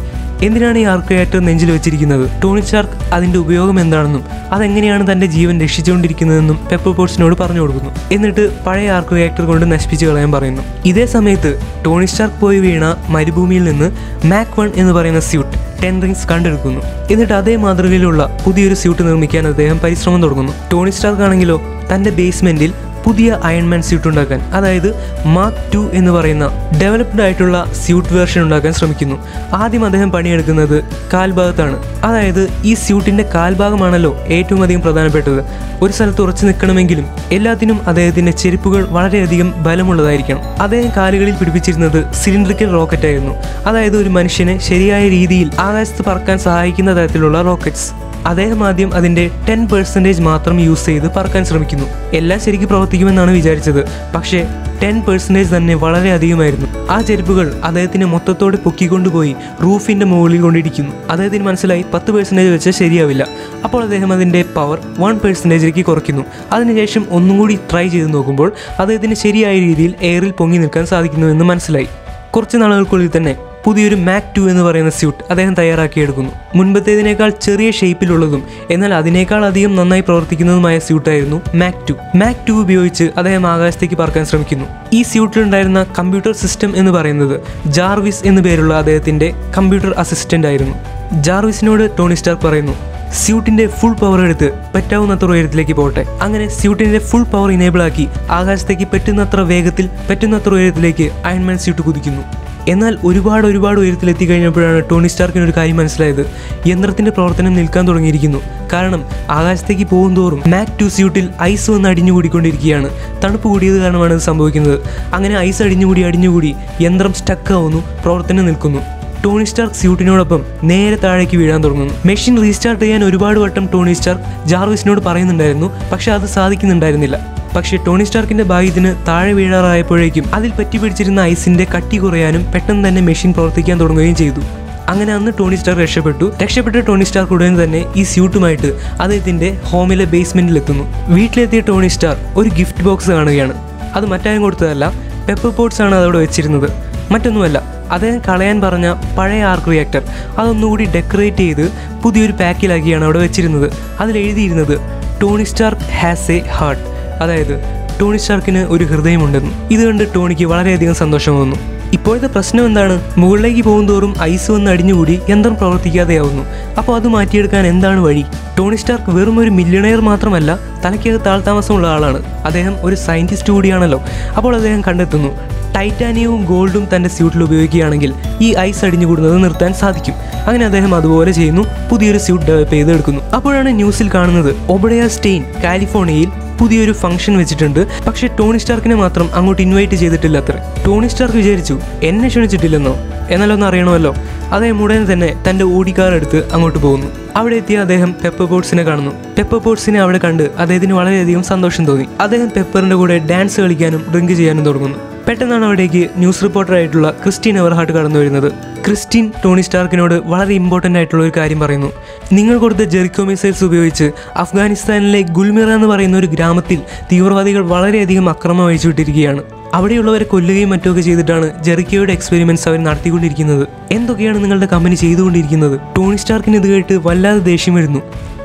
എന്തിനാണ് ഈ ആർക്ക് റിയേറ്റർ നെഞ്ചിൽ വെച്ചിരിക്കുന്നത്? ടോണി സ്റ്റാർക്ക് അതിന്റെ ഉപയോഗം എന്താണെന്നും അതെങ്ങനെയാണ് തന്റെ ജീവൻ രക്ഷിച്ചുകൊണ്ടിരിക്കുന്നതെന്നും പെപ്പർ പോട്ട്സിനോട് പറഞ്ഞു കൊടുക്കുന്നു. എന്നിട്ട് പഴയ ആർക്ക് റിയാക്ടർ കൊണ്ട് നശിപ്പിച്ചു കളയാൻ പറയുന്നു. ഇതേ സമയത്ത് ടോണി സ്റ്റാർക്ക് പോയി വീണ മരുഭൂമിയിൽ നിന്ന് മാക് വൺ എന്ന് പറയുന്ന സ്യൂട്ട് ടെൻ റിങ്സ് കണ്ടെടുക്കുന്നു. എന്നിട്ട് അതേ മാതൃകയിലുള്ള പുതിയൊരു സ്യൂട്ട് നിർമ്മിക്കാൻ അദ്ദേഹം പരിശ്രമം തുടങ്ങുന്നു. ടോണി സ്റ്റാർക്ക് ആണെങ്കിലോ തന്റെ ബേസ്മെന്റിൽ പുതിയ അയൺമാൻ സ്യൂട്ട് ഉണ്ടാക്കാൻ അതായത് മാർക്ക് ടു എന്ന് പറയുന്ന ഡെവലപ്ഡ് ആയിട്ടുള്ള സ്യൂട്ട് വേർഷൻ ഉണ്ടാക്കാൻ ശ്രമിക്കുന്നു. ആദ്യം അദ്ദേഹം പണിയെടുക്കുന്നത് കാൽഭാഗത്താണ്. അതായത് ഈ സ്യൂട്ടിന്റെ കാൽഭാഗമാണല്ലോ ഏറ്റവും അധികം പ്രധാനപ്പെട്ടത്. ഒരു സ്ഥലത്ത് ഉറച്ചു നിൽക്കണമെങ്കിലും എല്ലാത്തിനും അദ്ദേഹത്തിന്റെ ചെരുപ്പുകൾ വളരെയധികം ബലമുള്ളതായിരിക്കണം. അദ്ദേഹം കാലുകളിൽ പിടിപ്പിച്ചിരുന്നത് സിലിണ്ടറിക്കൽ റോക്കറ്റ് ആയിരുന്നു. അതായത് ഒരു മനുഷ്യനെ ശരിയായ രീതിയിൽ ആകാശത്ത് പറക്കാൻ സഹായിക്കുന്ന തരത്തിലുള്ള റോക്കറ്റ്സ് അദ്ദേഹം ആദ്യം അതിന്റെ ടെൻ പെർസെന്റേജ് മാത്രം യൂസ് ചെയ്ത് പറക്കാൻ ശ്രമിക്കുന്നു. എല്ലാം ശരിക്ക് പ്രവർത്തിക്കുമെന്നാണ് വിചാരിച്ചത്. പക്ഷേ ടെൻ പെർസെന്റേജ് തന്നെ വളരെ അധികമായിരുന്നു. ആ ചെരുപ്പുകൾ അദ്ദേഹത്തിനെ മൊത്തത്തോടെ പൊക്കിക്കൊണ്ടുപോയി റൂഫിന്റെ മുകളിൽ കൊണ്ടിരിക്കുന്നു. അദ്ദേഹത്തിന് മനസ്സിലായി പത്ത് പെർസെന്റേജ് വെച്ചാൽ ശരിയാവില്ല. അപ്പോൾ അദ്ദേഹം അതിന്റെ പവർ വൺ പെർസെന്റേജിലേക്ക് കുറയ്ക്കുന്നു. അതിനുശേഷം ഒന്നും കൂടി ട്രൈ ചെയ്ത് നോക്കുമ്പോൾ അദ്ദേഹത്തിന് ശരിയായ രീതിയിൽ എയറിൽ പൊങ്ങി നിൽക്കാൻ സാധിക്കുന്നുവെന്ന് മനസ്സിലായി. കുറച്ച് നാളുകൾക്കുള്ളിൽ തന്നെ പുതിയൊരു മാക് ടു എന്ന് പറയുന്ന സ്യൂട്ട് അദ്ദേഹം തയ്യാറാക്കിയെടുക്കുന്നു. മുൻപത്തേതിനേക്കാൾ ചെറിയ ഷേപ്പിലുള്ളതും എന്നാൽ അതിനേക്കാൾ അധികം നന്നായി പ്രവർത്തിക്കുന്നതുമായ സ്യൂട്ടായിരുന്നു മാക് ടു മാക് ടു ഉപയോഗിച്ച് അദ്ദേഹം ആകാശത്തേക്ക് പറക്കാൻ ശ്രമിക്കുന്നു. ഈ സ്യൂട്ടിലുണ്ടായിരുന്ന കമ്പ്യൂട്ടർ സിസ്റ്റം എന്ന് പറയുന്നത് ജാർവിസ് എന്നു പേരുള്ള അദ്ദേഹത്തിന്റെ കമ്പ്യൂട്ടർ അസിസ്റ്റന്റ് ആയിരുന്നു. ജാർവിസിനോട് ടോണി സ്റ്റാർക്ക് പറയുന്നു സ്യൂട്ടിന്റെ ഫുൾ പവർ എടുത്ത് പറ്റാവുന്നത്ര ഉയരത്തിലേക്ക് പോകട്ടെ. അങ്ങനെ സ്യൂട്ടിന്റെ ഫുൾ പവർ ഇനേബിൾ ആക്കി ആകാശത്തേക്ക് പറ്റുന്നത്ര വേഗത്തിൽ പറ്റുന്നത്ര ഉയരത്തിലേക്ക് അയൺമാൻ സ്യൂട്ട് കുതിക്കുന്നു. എന്നാൽ ഒരുപാട് ഒരുപാട് ഉയരത്തിലെത്തി കഴിഞ്ഞപ്പോഴാണ് ടോണി സ്റ്റാർക്കിന് ഒരു കാര്യം മനസ്സിലായത്. യന്ത്രത്തിന്റെ പ്രവർത്തനം നിൽക്കാൻ തുടങ്ങിയിരിക്കുന്നു. കാരണം ആകാശത്തേക്ക് പോകും തോറും മാക് ടു സ്യൂട്ടിൽ ഐസ് വന്ന് അടിഞ്ഞുകൂടിക്കൊണ്ടിരിക്കുകയാണ്. തണുപ്പ് കൂടിയത് കാരണമാണ് ഇത് സംഭവിക്കുന്നത്. അങ്ങനെ ഐസ് അടിഞ്ഞുകൂടി അടിഞ്ഞുകൂടി യന്ത്രം സ്റ്റക്ക് ആവുന്നു പ്രവർത്തനം നിൽക്കുന്നു. ടോണി സ്റ്റാർക്ക് സ്യൂട്ടിനോടൊപ്പം നേരെ താഴേക്ക് വീഴാൻ തുടങ്ങുന്നു. മെഷീൻ റീസ്റ്റാർട്ട് ചെയ്യാൻ ഒരുപാട് വട്ടം ടോണി സ്റ്റാർക്ക് ജാർവിസിനോട് പറയുന്നുണ്ടായിരുന്നു പക്ഷെ അത് സാധിക്കുന്നുണ്ടായിരുന്നില്ല. പക്ഷേ ടോണി സ്റ്റാർക്കിന്റെ ഭാഗ്യത്തിന് താഴെ വീഴാറായപ്പോഴേക്കും അതിൽ പറ്റി പിടിച്ചിരുന്ന ഐസിന്റെ കട്ടി കുറയാനും പെട്ടെന്ന് തന്നെ മെഷീൻ പ്രവർത്തിക്കാൻ തുടങ്ങുകയും ചെയ്തു. അങ്ങനെ അന്ന് ടോണി സ്റ്റാർ രക്ഷപ്പെട്ടു. രക്ഷപ്പെട്ട ടോണി സ്റ്റാർ ഉടനെ തന്നെ ഈ സ്യൂട്ടുമായിട്ട് അദ്ദേഹത്തിന്റെ ഹോമിലെ ബേസ്മെന്റിലെത്തുന്നു. വീട്ടിലെത്തിയ ടോണി സ്റ്റാർ ഒരു ഗിഫ്റ്റ് ബോക്സ് കാണുകയാണ്. അത് മറ്റാരും കൊടുത്തതല്ല പെപ്പർ പോട്ട്സ് ആണ് അതവിടെ വെച്ചിരുന്നത്. മറ്റൊന്നുമല്ല അദ്ദേഹം കളയാൻ പറഞ്ഞ പഴയ ആർക്ക് റിയാക്ടർ അതൊന്നുകൂടി ഡെക്കറേറ്റ് ചെയ്ത് പുതിയൊരു പാക്കിലാക്കിയാണ് അവിടെ വെച്ചിരുന്നത്. അതിൽ എഴുതിയിരുന്നത് Tony Stark has a heart. അതായത് ടോണി സ്റ്റാർക്കിന് ഒരു ഹൃദയമുണ്ടെന്നും ഇത് കണ്ട് ടോണിക്ക് വളരെയധികം സന്തോഷം വന്നു. ഇപ്പോഴത്തെ പ്രശ്നം എന്താണ്? മുകളിലേക്ക് പോകുന്തോറും ഐസ് വന്ന് അടിഞ്ഞുകൂടി യന്ത്രം പ്രവർത്തിക്കാതെയാവുന്നു. അപ്പോൾ അത് മാറ്റിയെടുക്കാൻ എന്താണ് വഴി? ടോണി സ്റ്റാർക്ക് വെറും ഒരു മില്യണയർ മാത്രമല്ല തലയ്ക്കകത്ത് ആൾതാമസമുള്ള ആളാണ്. അദ്ദേഹം ഒരു സയന്റിസ്റ്റ് കൂടിയാണല്ലോ. അപ്പോൾ അദ്ദേഹം കണ്ടെത്തുന്നു ടൈറ്റാനിയവും ഗോൾഡും തന്റെ സ്യൂട്ടിൽ ഉപയോഗിക്കുകയാണെങ്കിൽ ഈ ഐസ് അടിഞ്ഞുകൂടുന്നത് നിർത്താൻ സാധിക്കും. അങ്ങനെ അദ്ദേഹം അതുപോലെ ചെയ്യുന്നു പുതിയൊരു സ്യൂട്ട് ഡെവലപ്പ് ചെയ്തെടുക്കുന്നു. അപ്പോഴാണ് ന്യൂസിൽ കാണുന്നത് ഒബഡയ സ്റ്റെയിൻ കാലിഫോർണിയയിൽ പുതിയൊരു ഫംഗ്ഷൻ വെച്ചിട്ടുണ്ട്. പക്ഷേ ടോണി സ്റ്റാർക്കിനെ മാത്രം അങ്ങോട്ട് ഇൻവൈറ്റ് ചെയ്തിട്ടില്ല അത്ര ടോണി സ്റ്റാർക്ക് വിചാരിച്ചു എന്നെ ക്ഷണിച്ചിട്ടില്ലെന്നോ? എന്നാലൊന്ന് അറിയണമല്ലോ. അതേ മുടനെ തന്നെ തന്റെ ഓടിക്കാർ എടുത്ത് അങ്ങോട്ട് പോകുന്നു. അവിടെ എത്തിയ അദ്ദേഹം പെപ്പർ ബോട്ട്സിനെ കാണുന്നു. പെപ്പർ ബോട്ട്സിനെ അവിടെ കണ്ട് അദ്ദേഹത്തിന് വളരെയധികം സന്തോഷം തോന്നി. അദ്ദേഹം പെപ്പറിന്റെ കൂടെ ഡാൻസ് കളിക്കാനും ഡ്രിങ്ക് ചെയ്യാനും തുടങ്ങുന്നു. പെട്ടെന്നാണ് അവിടേക്ക് ന്യൂസ് റിപ്പോർട്ടറായിട്ടുള്ള ക്രിസ്റ്റീൻ എവർഹാർട്ട് കടന്നു വരുന്നത്. ക്രിസ്റ്റീൻ ടോണി സ്റ്റാർക്കിനോട് വളരെ ഇമ്പോർട്ടന്റ് ആയിട്ടുള്ള ഒരു കാര്യം പറയുന്നു. നിങ്ങൾ കൊടുത്ത ജെറിക്കോ മിസൈൽസ് ഉപയോഗിച്ച് അഫ്ഗാനിസ്ഥാനിലെ ഗുൽമിറ എന്ന് പറയുന്ന ഒരു ഗ്രാമത്തിൽ തീവ്രവാദികൾ വളരെയധികം അക്രമം അഴിച്ചുവിട്ടിരിക്കുകയാണ്. അവിടെയുള്ളവരെ കൊല്ലുകയും മറ്റുമൊക്കെ ചെയ്തിട്ടാണ് ജെറിക്കോയുടെ എക്സ്പെരിമെന്റ്സ് അവർ നടത്തിക്കൊണ്ടിരിക്കുന്നത്. എന്തൊക്കെയാണ് നിങ്ങളുടെ കമ്പനി ചെയ്തുകൊണ്ടിരിക്കുന്നത്? ടോണി സ്റ്റാർക്കിന് ഇത് കേട്ട് വല്ലാതെ ദേഷ്യം വരുന്നു.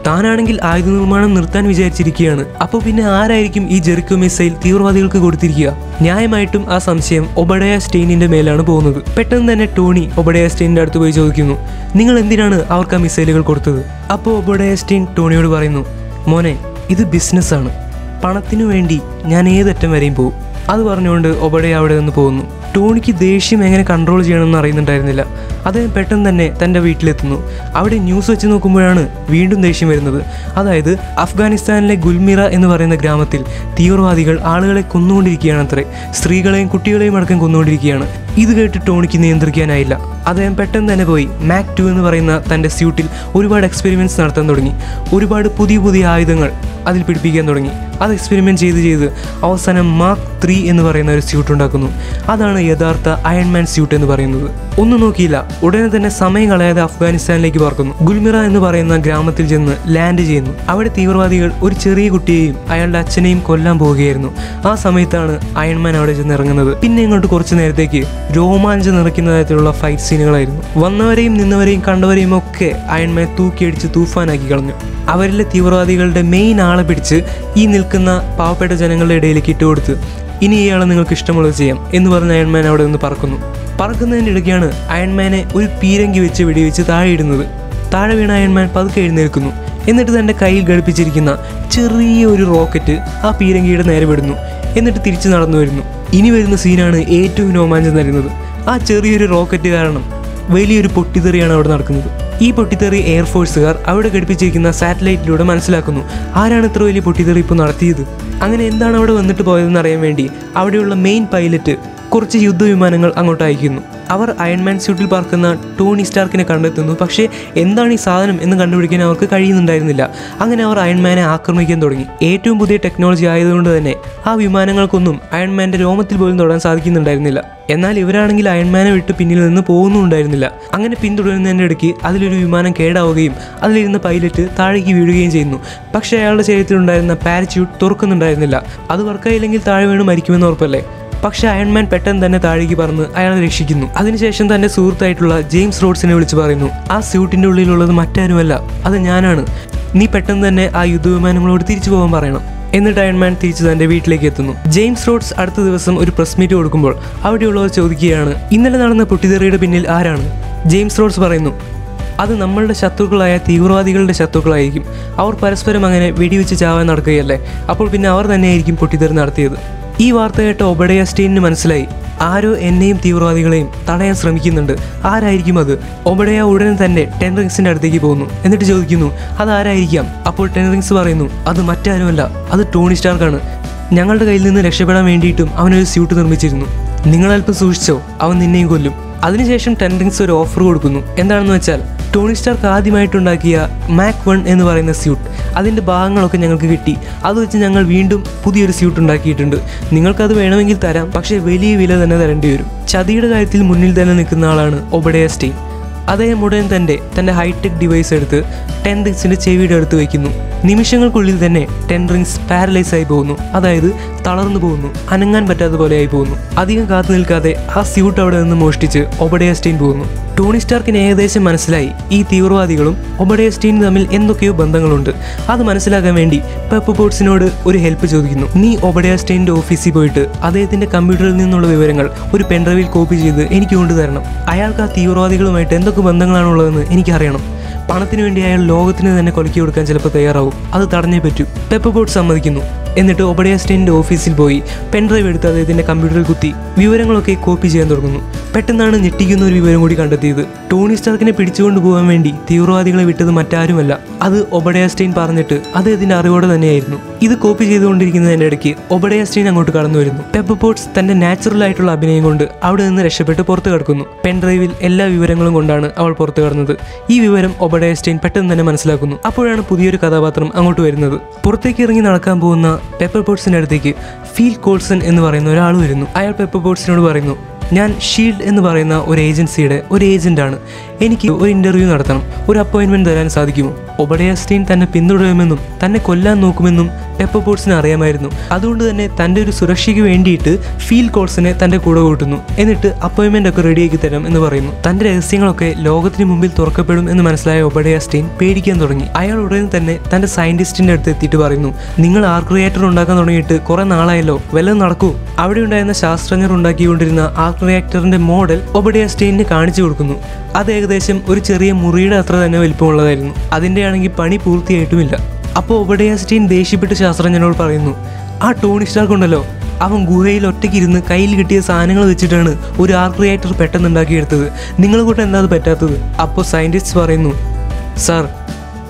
താനാണെങ്കിൽ ആയുധ നിർമ്മാണം നിർത്താൻ വിചാരിച്ചിരിക്കുകയാണ്. അപ്പോൾ പിന്നെ ആരായിരിക്കും ഈ ജെറിക്കോ മിസൈൽ തീവ്രവാദികൾക്ക് കൊടുത്തിരിക്കുക? ന്യായമായിട്ടും ആ സംശയം ഒബഡയ സ്റ്റെയിനിന്റെ മേലാണ് പോകുന്നത്. പെട്ടെന്ന് തന്നെ ടോണി ഒബഡയ സ്റ്റെയിനിന്റെ അടുത്ത് പോയി ചോദിക്കുന്നു നിങ്ങൾ എന്തിനാണ് അവർക്ക് ആ മിസൈലുകൾ കൊടുത്തത്? അപ്പോൾ ഒബഡയ സ്റ്റെയിൻ ടോണിയോട് പറയുന്നു മോനെ ഇത് ബിസിനസ്സാണ് പണത്തിനു വേണ്ടി ഞാൻ ഏതറ്റം വരെയും പോകും. അത് പറഞ്ഞുകൊണ്ട് ഒബഡയ അവിടെ നിന്ന് പോകുന്നു. ടോണിക്ക് ദേഷ്യം എങ്ങനെ കൺട്രോൾ ചെയ്യണമെന്ന് അറിയുന്നുണ്ടായിരുന്നില്ല. അദ്ദേഹം പെട്ടെന്ന് തന്നെ തന്റെ വീട്ടിലെത്തുന്നു. അവിടെ ന്യൂസ് വെച്ച് നോക്കുമ്പോഴാണ് വീണ്ടും ദേഷ്യം വരുന്നത്. അതായത് അഫ്ഗാനിസ്ഥാനിലെ ഗുൽമിറ എന്ന് പറയുന്ന ഗ്രാമത്തിൽ തീവ്രവാദികൾ ആളുകളെ കൊന്നുകൊണ്ടിരിക്കുകയാണ് അത്രേ സ്ത്രീകളെയും കുട്ടികളെയും അടക്കം കൊന്നുകൊണ്ടിരിക്കുകയാണ്. ഇത് കേട്ട് ടോണിക്ക് നിയന്ത്രിക്കാനായില്ല. അദ്ദേഹം പെട്ടെന്ന് തന്നെ പോയി മാക് ടു എന്ന് പറയുന്ന തന്റെ സ്യൂട്ടിൽ ഒരുപാട് എക്സ്പെരിമെന്റ്സ് നടത്താൻ തുടങ്ങി. ഒരുപാട് പുതിയ പുതിയ ആയുധങ്ങൾ അതിൽ പിടിപ്പിക്കാൻ തുടങ്ങി. അത് എക്സ്പെരിമെന്റ് ചെയ്ത് ചെയ്ത് അവസാനം മാർക്ക് ത്രീ എന്ന് പറയുന്ന ഒരു സ്യൂട്ട് ഉണ്ടാക്കുന്നു. അതാണ് യഥാർത്ഥ അയൺമാൻ സ്യൂട്ട് എന്ന് പറയുന്നത്. ഒന്നും നോക്കിയില്ല. ഉടനെ തന്നെ സമയം കളയാതെ അഫ്ഗാനിസ്ഥാനിലേക്ക് പറക്കുന്നു ഗുൽമിറ എന്ന് പറയുന്ന ഗ്രാമത്തിൽ ചെന്ന് ലാൻഡ് ചെയ്യുന്നു. അവിടെ തീവ്രവാദികൾ ഒരു ചെറിയ കുട്ടിയെയും അയാളുടെ അച്ഛനെയും കൊല്ലാൻ പോവുകയായിരുന്നു. ആ സമയത്താണ് അയൺമാൻ അവിടെ ചെന്ന് ഇറങ്ങുന്നത്. പിന്നെ ഇങ്ങോട്ട് കുറച്ച് നേരത്തേക്ക് രോമാഞ്ചം നിറയ്ക്കുന്ന തരത്തിലുള്ള ഫൈറ്റ് സീനുകളായിരുന്നു വന്നവരെയും നിന്നവരെയും കണ്ടവരെയും ഒക്കെ അയൺമാൻ തൂക്കിയടിച്ച് തൂഫാനാക്കി കളഞ്ഞു. അവരിലെ തീവ്രവാദികളുടെ മെയിൻ ആളെ പിടിച്ച് ഈ നിൽക്കുന്ന പാവപ്പെട്ട ജനങ്ങളുടെ ഇടയിലേക്ക് ഇട്ടുകൊടുത്ത് ഇനി ഇയാളെ നിങ്ങൾക്ക് ഇഷ്ടമുള്ളത് ചെയ്യാം എന്ന് പറഞ്ഞ് അയൺമാൻ അവിടെ നിന്ന് പറക്കുന്നു. പറക്കുന്നതിന്റെ ഇടയ്ക്കാണ് അയൺമാനെ ഒരു പീരങ്കി വെച്ച് വെടിവെച്ച് താഴെ ഇടുന്നത്. താഴെ വീണ അയൺമാൻ പതുക്കെ എഴുന്നേൽക്കുന്നു. എന്നിട്ട് തന്റെ കയ്യിൽ ഘടിപ്പിച്ചിരിക്കുന്ന ചെറിയ ഒരു റോക്കറ്റ് ആ പീരങ്കിയുടെ നേരെ വിടുന്നു. എന്നിട്ട് തിരിച്ചു നടന്നു വരുന്നു. ഇനി വരുന്ന സീനാണ് ഏറ്റവും രോമാഞ്ചം തരുന്നത് ആ ചെറിയൊരു റോക്കറ്റ് കാരണം വലിയൊരു പൊട്ടിത്തെറിയാണ് അവിടെ നടക്കുന്നത്. ഈ പൊട്ടിത്തെറി എയർഫോഴ്സുകാർ അവിടെ ഘടിപ്പിച്ചിരിക്കുന്ന സാറ്റലൈറ്റിലൂടെ മനസ്സിലാക്കുന്നു. ആരാണ് ഇത്ര വലിയ പൊട്ടിത്തെറി ഇപ്പോൾ നടത്തിയത്? അങ്ങനെ എന്താണ് അവിടെ വന്നിട്ട് പോയതെന്ന് അറിയാൻ വേണ്ടി അവിടെയുള്ള മെയിൻ പൈലറ്റ് കുറച്ച് യുദ്ധവിമാനങ്ങൾ അങ്ങോട്ട് അയക്കുന്നു അവർ അയൺമാൻ സ്യൂട്ടിൽ പാർക്കുന്ന ടോണി സ്റ്റാർക്കിനെ കണ്ടെത്തുന്നു. പക്ഷേ എന്താണ് ഈ സാധനം എന്ന് കണ്ടുപിടിക്കാൻ അവർക്ക് കഴിയുന്നുണ്ടായിരുന്നില്ല. അങ്ങനെ അവർ അയൺമാനെ ആക്രമിക്കാൻ തുടങ്ങി. ഏറ്റവും പുതിയ ടെക്നോളജി ആയതുകൊണ്ട് തന്നെ ആ വിമാനങ്ങൾക്കൊന്നും അയൺമാന്റെ രോമത്തിൽ പോലും തൊടാൻ സാധിക്കുന്നുണ്ടായിരുന്നില്ല. എന്നാൽ ഇവരാണെങ്കിൽ അയൺമാനെ വിട്ട് പിന്നിൽ നിന്ന് പോകുന്നുണ്ടായിരുന്നില്ല അങ്ങനെ പിന്തുടരുന്നതിന്റെ ഇടയ്ക്ക് അതിലൊരു വിമാനം കേടാവുകയും അതിലിരുന്ന പൈലറ്റ് താഴേക്ക് വീഴുകയും ചെയ്യുന്നു. പക്ഷേ അയാളുടെ ശരീരത്തിലുണ്ടായിരുന്ന പാരച്യൂട്ട് തുറക്കുന്നുണ്ടായിരുന്നില്ല. അത് വർക്കായില്ലെങ്കിൽ താഴെ വീണ് മരിക്കുമെന്ന് ഉറപ്പല്ലേ? പക്ഷേ അയൺമാൻ പെട്ടെന്ന് തന്നെ താഴേക്ക് പറന്ന് അയാളെ രക്ഷിക്കുന്നു. അതിനുശേഷം തന്നെ സുഹൃത്തായിട്ടുള്ള ജെയിംസ് റോഡ്സിനെ വിളിച്ചു പറയുന്നു ആ സ്യൂട്ടിന്റെ ഉള്ളിലുള്ളത് മറ്റാരുമല്ല അത് ഞാനാണ്. നീ പെട്ടെന്ന് തന്നെ ആ യുദ്ധവിമാനങ്ങളോട് തിരിച്ചു പോകാൻ പറയണം. എന്നിട്ട് അയൺമാൻ തിരിച്ച് തന്റെ വീട്ടിലേക്ക് എത്തുന്നു. ജെയിംസ് റോഡ്സ് അടുത്ത ദിവസം ഒരു പ്രസ് മീറ്റ് കൊടുക്കുമ്പോൾ അവിടെയുള്ളവർ ചോദിക്കുകയാണ് ഇന്നലെ നടന്ന പൊട്ടിതെറിയുടെ പിന്നിൽ ആരാണ്? ജെയിംസ് റോഡ്സ് പറയുന്നു അത് നമ്മളുടെ ശത്രുക്കളായ തീവ്രവാദികളുടെ ശത്രുക്കളായിരിക്കും. അവർ പരസ്പരം അങ്ങനെ വെടിവെച്ച് ചാവാൻ നടക്കുകയല്ലേ? അപ്പോൾ പിന്നെ അവർ തന്നെയായിരിക്കും പൊട്ടിത്തെറി നടത്തിയത്. ഈ വാർത്ത കേട്ട ഒബഡയ സ്റ്റീനിന് മനസ്സിലായി. ആരോ എന്നെയും തീവ്രവാദികളെയും തടയാൻ ശ്രമിക്കുന്നുണ്ട്. ആരായിരിക്കും അത്? ഒബഡയ ഉടനെ തന്നെ ടെൻറിങ്സിന്റെ അടുത്തേക്ക് പോകുന്നു. എന്നിട്ട് ചോദിക്കുന്നു അതാരായിരിക്കാം? അപ്പോൾ ടെൻറിങ്സ് പറയുന്നു അത് മറ്റാരുമല്ല. അത് ടോണി സ്റ്റാർക്കാണ്. ഞങ്ങളുടെ കയ്യിൽ നിന്ന് രക്ഷപ്പെടാൻ വേണ്ടിയിട്ടും അവനൊരു സ്യൂട്ട് നിർമ്മിച്ചിരുന്നു. നിങ്ങളൽപ്പം സൂക്ഷിച്ചോ. അവൻ നിന്നെയും കൊല്ലും. അതിനുശേഷം ടെൻ റിങ്സ് ഒരു ഓഫർ കൊടുക്കുന്നു. എന്താണെന്ന് വെച്ചാൽ ടോണി സ്റ്റാർക്ക് ആദ്യമായിട്ടുണ്ടാക്കിയ മാക് വൺ എന്ന് പറയുന്ന സ്യൂട്ട് അതിന്റെ ഭാഗങ്ങളൊക്കെ ഞങ്ങൾക്ക് കിട്ടി. അത് വെച്ച് ഞങ്ങൾ വീണ്ടും പുതിയൊരു സ്യൂട്ട് ഉണ്ടാക്കിയിട്ടുണ്ട്. നിങ്ങൾക്കത് വേണമെങ്കിൽ തരാം പക്ഷേ വലിയ വില തന്നെ തരേണ്ടി വരും. ചതിയുടെ കാര്യത്തിൽ മുന്നിൽ തന്നെ നിൽക്കുന്ന ആളാണ് ഒബഡയ സ്റ്റെയിൻ അദ്ദേഹം ഉടൻ തന്നെ തന്റെ ഹൈടെക് ഡിവൈസ് എടുത്ത് ടെൻ റിങ്സിന്റെ ചെവിയുടെ അടുത്ത് വയ്ക്കുന്നു നിമിഷങ്ങൾക്കുള്ളിൽ തന്നെ ടെൻ റിങ്സ് പാരലൈസ് ആയി പോകുന്നു. അതായത് തളർന്നു പോകുന്നു. അനങ്ങാൻ പറ്റാത്ത പോലെ ആയി പോകുന്നു. അധികം കാത്തു നിൽക്കാതെ ആ സ്യൂട്ട് അവിടെ നിന്ന് മോഷ്ടിച്ച് ഒബഡയാസ്റ്റീൻ പോകുന്നു. ടോണി സ്റ്റാർക്കിന് ഏകദേശം മനസ്സിലായി ഈ തീവ്രവാദികളും ഒബഡയസ്റ്റീനും തമ്മിൽ എന്തൊക്കെയോ ബന്ധങ്ങളുണ്ട്. അത് മനസ്സിലാക്കാൻ വേണ്ടി പെപ്പ് ബോട്ട്സിനോട് ഒരു ഹെൽപ്പ് ചോദിക്കുന്നു. നീ ഒബഡേസ്റ്റീന്റെ ഓഫീസിൽ പോയിട്ട് അദ്ദേഹത്തിന്റെ കമ്പ്യൂട്ടറിൽ നിന്നുള്ള വിവരങ്ങൾ ഒരു പെൻഡ്രൈവിൽ കോപ്പി ചെയ്ത് എനിക്ക് കൊണ്ടുതരണം. അയാൾക്ക് ആ തീവ്രവാദികളുമായിട്ട് എന്തൊക്കെ ബന്ധങ്ങളാണുള്ളതെന്ന് എനിക്കറിയണം. പണത്തിന് വേണ്ടി അയാൾ ലോകത്തിന് തന്നെ കൊലക്കി കൊടുക്കാൻ ചിലപ്പോൾ തയ്യാറാവും. അത് തടഞ്ഞേ പറ്റൂ. പെപ്പ് ബോട്ട് സമ്മതിക്കുന്നു. എന്നിട്ട് ഒബഡിയാസ്റ്റൈന്റെ ഓഫീസിൽ പോയി. പെൻഡ്രൈവ് എടുത്ത് അദ്ദേഹത്തിന്റെ കമ്പ്യൂട്ടറിൽ കുത്തി. വിവരങ്ങളൊക്കെ കോപ്പി ചെയ്യാൻ തുടങ്ങുന്നു. പെട്ടെന്നാണ് ഞെട്ടിക്കുന്ന ഒരു വിവരം കൂടി കണ്ടെത്തിയത്. ടോണി സ്റ്റാർക്കിനെ പിടിച്ചുകൊണ്ട് പോകാൻ വേണ്ടി തീവ്രവാദികളെ വിട്ടത് മറ്റാരുമല്ല. അത് ഒബഡയാസ്റ്റൈൻ പറഞ്ഞിട്ട് അദ്ദേഹത്തിന്റെ അറിവോടെ തന്നെയായിരുന്നു. ഇത് കോപ്പി ചെയ്തുകൊണ്ടിരിക്കുന്നതിന്റെ ഇടയ്ക്ക് ഒബഡയാസ്റ്റൈൻ അങ്ങോട്ട് കടന്നു വരുന്നു. പെപ്പർ പോട്ട്സ് തന്റെ നാച്ചുറൽ ആയിട്ടുള്ള അഭിനയം കൊണ്ട് അവിടെ നിന്ന് രക്ഷപ്പെട്ട് പുറത്തു കിടക്കുന്നു. പെൻഡ്രൈവിൽ എല്ലാ വിവരങ്ങളും കൊണ്ടാണ് അവൾ പുറത്തു കടന്നത്. ഈ വിവരം ഒബഡയാസ്റ്റൈൻ പെട്ടെന്ന് തന്നെ മനസ്സിലാക്കുന്നു. അപ്പോഴാണ് പുതിയൊരു കഥാപാത്രം അങ്ങോട്ട് വരുന്നത്. പുറത്തേക്ക് ഇറങ്ങി നടക്കാൻ പോകുന്ന പെപ്പർ ബോട്ട്സിന്റെ അടുത്തേക്ക് ഫീൽ കോൾസൺ എന്ന് പറയുന്ന ഒരാൾ വരുന്നു. അയാൾ പെപ്പർ ബോട്ട്സിനോട് പറയുന്നു ഞാൻ ഷീൽഡ് എന്ന് പറയുന്ന ഒരു ഏജൻസിയുടെ ഒരു ഏജന്റാണ്. എനിക്ക് ഒരു ഇന്റർവ്യൂ നടത്തണം. ഒരു അപ്പോയിന്റ്മെന്റ് തരാൻ സാധിക്കുമോ? ഒബഡയാസ്റ്റീൻ തന്നെ പിന്തുടരുമെന്നും തന്നെ കൊല്ലാൻ നോക്കുമെന്നും പെപ്പർ പോട്ട്സിന് അറിയാമായിരുന്നു. അതുകൊണ്ട് തന്നെ തന്റെ ഒരു സുരക്ഷയ്ക്ക് വേണ്ടിയിട്ട് ഫീൽ കോൾസിനെ തന്റെ കൂടെ കൂട്ടുന്നു. എന്നിട്ട് അപ്പോയിൻമെന്റ് ഒക്കെ റെഡിയാക്കി തരാം എന്ന് പറയുന്നു. തന്റെ രഹസ്യങ്ങളൊക്കെ ലോകത്തിന് മുമ്പിൽ തുറക്കപ്പെടും എന്ന് മനസ്സിലായ ഒബഡയാസ്റ്റീൻ പേടിക്കാൻ തുടങ്ങി. അയാൾ ഉടനെ തന്നെ തന്റെ സയന്റിസ്റ്റിന്റെ അടുത്ത് എത്തിയിട്ട് പറയുന്നു നിങ്ങൾ ആർ റിയാക്ടർ ഉണ്ടാക്കാൻ തുടങ്ങിയിട്ട് കുറേ നാളായല്ലോ വല്ലതും നടക്കൂ. അവിടെ ഉണ്ടായിരുന്ന ശാസ്ത്രജ്ഞർ ഉണ്ടാക്കിക്കൊണ്ടിരുന്ന ആർ റിയാക്ടറിന്റെ മോഡൽ ഒബഡയാസ്റ്റീനിന് കാണിച്ചു കൊടുക്കുന്നു. അത് ഏകദേശം ഒരു ചെറിയ മുറിയുടെ അത്ര തന്നെ വലിപ്പമുള്ളതായിരുന്നു. അതിന്റെ ആണെങ്കിൽ പണി പൂർത്തിയായിട്ടുമില്ല. അപ്പോൾ ഒബഡയാസ്റ്റീൻ ദേഷ്യപ്പെട്ട് ശാസ്ത്രജ്ഞനോട് പറയുന്നു ആ ടോണി സ്റ്റാർക്ക് ഉണ്ടല്ലോ. അവൻ ഗുഹയിൽ ഒറ്റയ്ക്ക് ഇരുന്ന് കയ്യിൽ കിട്ടിയ സാധനങ്ങൾ വെച്ചിട്ടാണ് ഒരു ആർക്ക് റിയാക്ടർ പെട്ടെന്ന് ഉണ്ടാക്കിയെടുത്തത് നിങ്ങളെ കൂട്ടം എന്താ അത് പറ്റാത്തത്? അപ്പോൾ സയന്റിസ്റ്റ് പറയുന്നു സാർ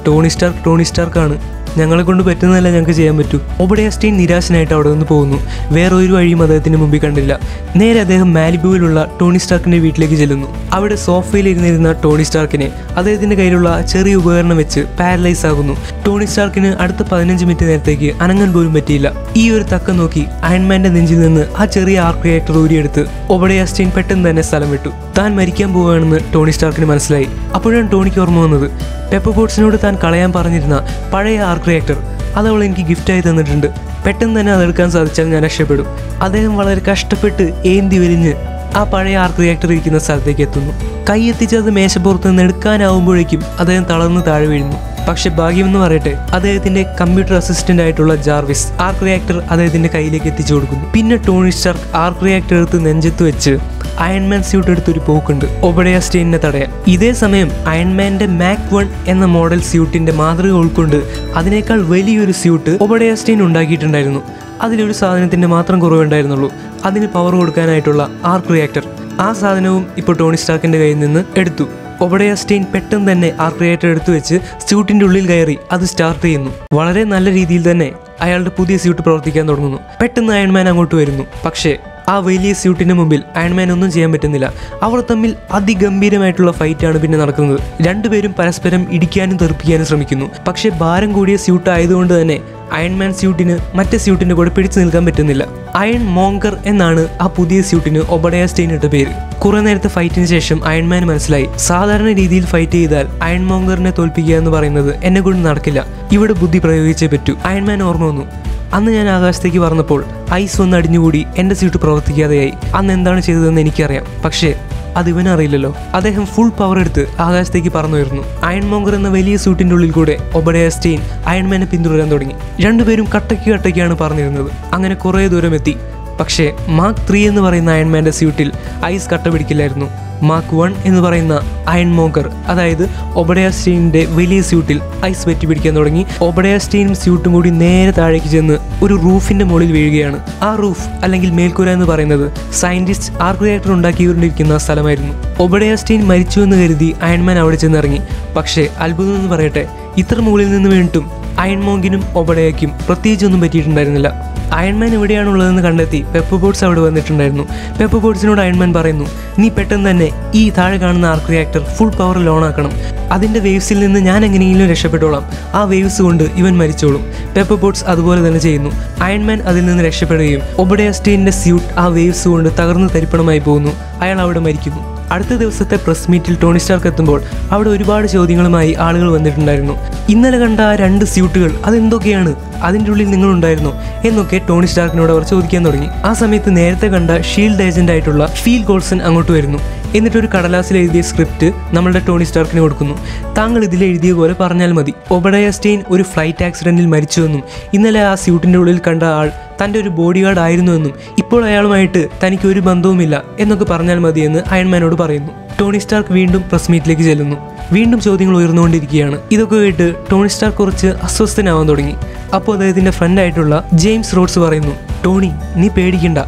ടോണി സ്റ്റാർക്ക് ടോണി സ്റ്റാർക്കാണ്. ഞങ്ങളെ കൊണ്ട് പറ്റുന്നതല്ല ഞങ്ങൾക്ക് ചെയ്യാൻ പറ്റൂ. ഒബഡയാസ്റ്റീൻ നിരാശനായിട്ട് അവിടെ നിന്ന് പോകുന്നു. വേറെ ഒരു വഴിയും അദ്ദേഹത്തിന് മുമ്പിൽ കണ്ടില്ല. നേരെ അദ്ദേഹം മാലിബുവിലുള്ള ടോണി സ്റ്റാർക്കിന്റെ വീട്ടിലേക്ക് ചെല്ലുന്നു. അവിടെ സോഫയിൽ ഇരുന്നിരുന്ന ടോണി സ്റ്റാർക്കിനെ അദ്ദേഹത്തിന്റെ കയ്യിലുള്ള ചെറിയ ഉപകരണം വെച്ച് പാരലൈസ് ആകുന്നു. ടോണി സ്റ്റാർക്കിന് അടുത്ത പതിനഞ്ച് മിനിറ്റ് നേരത്തേക്ക് അനങ്ങാൻ പോലും പറ്റിയില്ല. ഈ ഒരു തക്കം നോക്കി അയൺമാന്റെ നെഞ്ചിൽ നിന്ന് ആ ചെറിയ ആർക്ക് റിയാക്ടർ ഊരിയെടുത്ത് ഒബഡയാസ്റ്റീൻ പെട്ടെന്ന് തന്നെ സ്ഥലം വിട്ടു. താൻ മരിക്കാൻ പോവുകയാണെന്ന് ടോണി സ്റ്റാർക്കിന് മനസ്സിലായി. അപ്പോഴാണ് ടോണിക്ക് ഓർമ്മ വന്നത്. പെപ്പർ ബോട്ട്സിനോട് താൻ കളയാൻ പറഞ്ഞിരുന്ന പഴയ ആർക്ക് റിയാക്ടർ അത് അവൾ എനിക്ക് ഗിഫ്റ്റായി തന്നിട്ടുണ്ട്. പെട്ടെന്ന് തന്നെ അതെടുക്കാൻ സാധിച്ചാൽ ഞാൻ രക്ഷപ്പെടും. അദ്ദേഹം വളരെ കഷ്ടപ്പെട്ട് ഏന്തി വലിഞ്ഞ് ആ പഴയ ആർക്ക് റിയാക്ടർ ഇരിക്കുന്ന സ്ഥലത്തേക്ക് എത്തുന്നു. കൈ എത്തിച്ചത് അത് മേശപ്പുറത്ത് നിന്ന് എടുക്കാനാവുമ്പോഴേക്കും അദ്ദേഹം തളർന്ന് താഴെ വീഴുന്നു. പക്ഷെ ഭാഗ്യമെന്ന് പറയട്ടെ അദ്ദേഹത്തിന്റെ കമ്പ്യൂട്ടർ അസിസ്റ്റന്റ് ആയിട്ടുള്ള ജാർവിസ് ആർക്ക് റിയാക്ടർ അദ്ദേഹത്തിന്റെ കയ്യിലേക്ക് എത്തിച്ചു കൊടുക്കുന്നു. പിന്നെ ടോണി സ്റ്റാർക്ക് ആർക്ക് റിയാക്ടർ എടുത്ത് നെഞ്ചത്ത് വെച്ച് അയൺമാൻ സ്യൂട്ട് എടുത്തൊരു പോക്കുണ്ട്. ഒബഡയ സ്റ്റെയിനെ തടയാൻ. ഇതേ സമയം അയൺമാന്റെ മാക് വൺ എന്ന മോഡൽ സ്യൂട്ടിന്റെ മാതൃക ഉൾക്കൊണ്ട് അതിനേക്കാൾ വലിയൊരു സ്യൂട്ട് ഒബഡയ സ്റ്റെയിൻ ഉണ്ടാക്കിയിട്ടുണ്ടായിരുന്നു. അതിലൊരു സാധനത്തിന്റെ മാത്രം കുറവുണ്ടായിരുന്നുള്ളൂ അതിന് പവർ കൊടുക്കാനായിട്ടുള്ള ആർക്ക് റിയാക്ടർ ആ സാധനവും ഇപ്പോൾ ടോണി സ്റ്റാക്കിന്റെ കയ്യിൽ നിന്ന് എടുത്തു. ഒബഡയാസ്റ്റെയിൻ പെട്ടെന്ന് തന്നെ ആ ക്രിയേറ്റർ എടുത്തു വെച്ച് സ്യൂട്ടിന്റെ ഉള്ളിൽ കയറി അത് സ്റ്റാർട്ട് ചെയ്യുന്നു. വളരെ നല്ല രീതിയിൽ തന്നെ അയാളുടെ പുതിയ സ്യൂട്ട് പ്രവർത്തിക്കാൻ തുടങ്ങുന്നു. പെട്ടെന്ന് അയൺമാൻ അങ്ങോട്ട് വരുന്നു. പക്ഷേ ആ വലിയ സ്യൂട്ടിന് മുമ്പിൽ അയൺമാൻ ഒന്നും ചെയ്യാൻ പറ്റുന്നില്ല. അവർ തമ്മിൽ അതിഗംഭീരമായിട്ടുള്ള ഫൈറ്റാണ് പിന്നെ നടക്കുന്നത്. രണ്ടുപേരും പരസ്പരം ഇടിക്കാനും തെറിപ്പിക്കാനും ശ്രമിക്കുന്നു. പക്ഷേ ഭാരം കൂടിയ സ്യൂട്ട് ആയതുകൊണ്ട് തന്നെ അയൺമാൻ സ്യൂട്ടിന് മറ്റേ സ്യൂട്ടിന്റെ കൂടെ പിടിച്ചു നിൽക്കാൻ പറ്റുന്നില്ല. അയൺ മോങ്കർ എന്നാണ് ആ പുതിയ സ്യൂട്ടിന് ഒബഡയ സ്റ്റെയിൻ ഇട്ട പേര്. കുറെ നേരത്തെ ഫൈറ്റിന് ശേഷം അയൺമാൻ മനസ്സിലായി. സാധാരണ രീതിയിൽ ഫൈറ്റ് ചെയ്താൽ അയൺ മോങ്കറിനെ തോൽപ്പിക്കുക എന്ന് പറയുന്നത് എന്നെ കൊണ്ട് നടക്കില്ല. ഇവിടെ ബുദ്ധി പ്രയോഗിച്ചേ പറ്റൂ. അയൺമാൻ ഓർമ്മ വന്നു. അന്ന് ഞാൻ ആകാശത്തേക്ക് പറന്നപ്പോൾ ഐസ് ഒന്ന് അടിഞ്ഞുകൂടി എന്റെ സീറ്റ് പ്രവർത്തിക്കാതെയായി. അന്ന് എന്താണ് ചെയ്തതെന്ന് എനിക്കറിയാം. പക്ഷേ അത് ഇവനറിയില്ലല്ലോ. അദ്ദേഹം ഫുൾ പവർ എടുത്ത് ആകാശത്തേക്ക് പറന്നു വരുന്നു അയൺ മോങ്കർ എന്ന വലിയ സൂട്ടിന്റെ ഉള്ളിൽ കൂടെ ഒബഡയ സ്റ്റെയിൻ അയൺമാനെ പിന്തുടരാൻ തുടങ്ങി. രണ്ടുപേരും കട്ടയ്ക്ക് കട്ടയ്ക്കാണ് പറഞ്ഞിരുന്നത് അങ്ങനെ കുറേ ദൂരം എത്തി പക്ഷേ മാക് ത്രീ എന്ന് പറയുന്ന അയൺമാന്റെ സ്യൂട്ടിൽ ഐസ് കട്ട പിടിക്കില്ലായിരുന്നു. മാർക്ക് വൺ എന്ന് പറയുന്ന അയൺ മോക്കർ അതായത് ഒബഡയ സ്റ്റീനിന്റെ വലിയ സ്യൂട്ടിൽ ഐസ് വെറ്റി പിടിക്കാൻ തുടങ്ങി. ഒബഡയ സ്റ്റീൻ സ്യൂട്ടും കൂടി നേരെ താഴേക്ക് ചെന്ന് ഒരു റൂഫിന്റെ മുകളിൽ വീഴുകയാണ്. ആ റൂഫ് അല്ലെങ്കിൽ മേൽക്കൂര എന്ന് പറയുന്നത് സയന്റിസ്റ്റ് ആർക്ക് റിയാക്ടർ ഉണ്ടാക്കിക്കൊണ്ടിരിക്കുന്ന സ്ഥലമായിരുന്നു. ഒബഡയ സ്റ്റീൻ മരിച്ചു എന്ന് കരുതി അയൺമാൻ അവിടെ ചെന്നിറങ്ങി. പക്ഷേ അത്ഭുതം എന്ന് പറയട്ടെ ഇത്ര മുകളിൽ നിന്ന് വീണിട്ടും അയൺമോങ്കിനും ഒബഡയയ്ക്കും പ്രത്യേകിച്ചൊന്നും പറ്റിയിട്ടുണ്ടായിരുന്നില്ല. അയൺമാൻ എവിടെയാണുള്ളതെന്ന് കണ്ടെത്തി പെപ്പ് ബോട്ട്സ് അവിടെ വന്നിട്ടുണ്ടായിരുന്നു. പെപ്പ് ബോട്ട്സിനോട് അയൺമാൻ പറയുന്നു നീ പെട്ടെന്ന് തന്നെ ഈ താഴെ കാണുന്ന ആർക്ക് റിയാക്ടർ ഫുൾ പവറിൽ ഓൺ ആക്കണം. അതിന്റെ വേവ്സിൽ നിന്ന് ഞാൻ എങ്ങനെയെങ്കിലും രക്ഷപ്പെട്ടോളാം. ആ വേവ്സ് കൊണ്ട് ഇവൻ മരിച്ചോളും. പെപ്പർ ബോട്ട്സ് അതുപോലെ തന്നെ ചെയ്യുന്നു. അയൺമാൻ അതിൽ നിന്ന് രക്ഷപ്പെടുകയും ഒബഡയസ്റ്റീന്റെ സ്യൂട്ട് ആ വേവ്സ് കൊണ്ട് തകർന്ന് തരിപ്പണമായി പോകുന്നു. അയാൾ അവിടെ മരിക്കുന്നു. അടുത്ത ദിവസത്തെ പ്രസ് മീറ്റിൽ ടോണി സ്റ്റാർക്ക് എത്തുമ്പോൾ അവിടെ ഒരുപാട് ചോദ്യങ്ങളുമായി ആളുകൾ വന്നിട്ടുണ്ടായിരുന്നു. ഇന്നലെ കണ്ട ആ രണ്ട് സ്യൂട്ടുകൾ അതെന്തൊക്കെയാണ്? അതിന്റെ ഉള്ളിൽ നിങ്ങളുണ്ടായിരുന്നു? എന്നൊക്കെ ടോണി സ്റ്റാർക്കിനോട് അവർ ചോദിക്കാൻ തുടങ്ങി. ആ സമയത്ത് നേരത്തെ കണ്ട ഷീൽഡ് ഏജന്റ് ആയിട്ടുള്ള ഫീൽ ഗോൾസൺ അങ്ങോട്ട് വരുന്നു. എന്നിട്ടൊരു കടലാസിൽ എഴുതിയ സ്ക്രിപ്റ്റ് നമ്മളുടെ ടോണി സ്റ്റാർക്കിന് കൊടുക്കുന്നു. താങ്കൾ ഇതിൽ എഴുതിയ പോലെ പറഞ്ഞാൽ മതി. ഒബഡയ സ്റ്റെയിൻ ഒരു ഫ്ലൈറ്റ് ആക്സിഡന്റിൽ മരിച്ചുവെന്നും ഇന്നലെ ആ സ്യൂട്ടിന്റെ ഉള്ളിൽ കണ്ട ആൾ തന്റെ ഒരു ബോഡി ഗാർഡ് ആയിരുന്നുവെന്നും ഇപ്പോൾ അയാളുമായിട്ട് തനിക്ക് ഒരു ബന്ധവുമില്ല എന്നൊക്കെ പറഞ്ഞാൽ മതിയെന്ന് അയൺമാനോട് പറയുന്നു. ടോണി സ്റ്റാർക്ക് വീണ്ടും പ്രസ് മീറ്റിലേക്ക് ചെല്ലുന്നു. വീണ്ടും ചോദ്യങ്ങൾ ഉയർന്നുകൊണ്ടിരിക്കുകയാണ്. ഇതൊക്കെ കേട്ട് ടോണി സ്റ്റാർക്ക് കുറച്ച് അസ്വസ്ഥനാവാൻ തുടങ്ങി. അപ്പോൾ അദ്ദേഹത്തിന്റെ ഫ്രണ്ടായിട്ടുള്ള ജെയിംസ് റോഡ്സ് പറയുന്നു ടോണി നീ പേടിക്കണ്ട.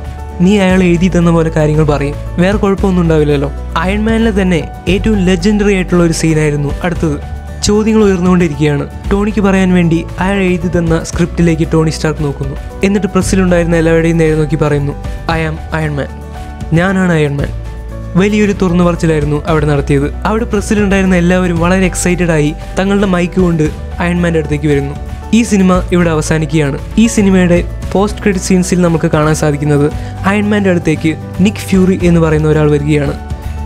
നീ അയാൾ എഴുതി തന്ന പോലെ കാര്യങ്ങൾ പറയും. വേറെ കുഴപ്പമൊന്നും ഉണ്ടാവില്ലല്ലോ. അയൺമാനിലെ തന്നെ ഏറ്റവും ലെജൻഡറി ആയിട്ടുള്ള ഒരു സീനായിരുന്നു അടുത്തത്. ചോദ്യങ്ങൾ ഉയർന്നുകൊണ്ടിരിക്കുകയാണ്. ടോണിക്ക് പറയാൻ വേണ്ടി അയാൾ എഴുതി തന്ന സ്ക്രിപ്റ്റിലേക്ക് ടോണി സ്റ്റാർക്ക് നോക്കുന്നു. എന്നിട്ട് പ്രസ്സിലുണ്ടായിരുന്ന എല്ലാവരുടെയും നേരെ നോക്കി പറയുന്നു ഐ ആം അയൺമാൻ ഞാനാണ് അയൺമാൻ വലിയൊരു തുറന്നു പറച്ചിലായിരുന്നു അവിടെ നടത്തിയത്. അവിടെ പ്രസ്സിലുണ്ടായിരുന്ന എല്ലാവരും വളരെ എക്സൈറ്റഡ് ആയി തങ്ങളുടെ മൈക്ക് കൊണ്ട് അയൺമാന്റെ അടുത്തേക്ക് വരുന്നു. ഈ സിനിമ ഇവിടെ അവസാനിക്കുകയാണ്. ഈ സിനിമയുടെ പോസ്റ്റ് ക്രെഡിറ്റ് സീൻസിൽ നമുക്ക് കാണാൻ സാധിക്കുന്നത് അയൺമാന്റെ അടുത്തേക്ക് നിക് ഫ്യൂറി എന്ന് പറയുന്ന ഒരാൾ വരികയാണ്.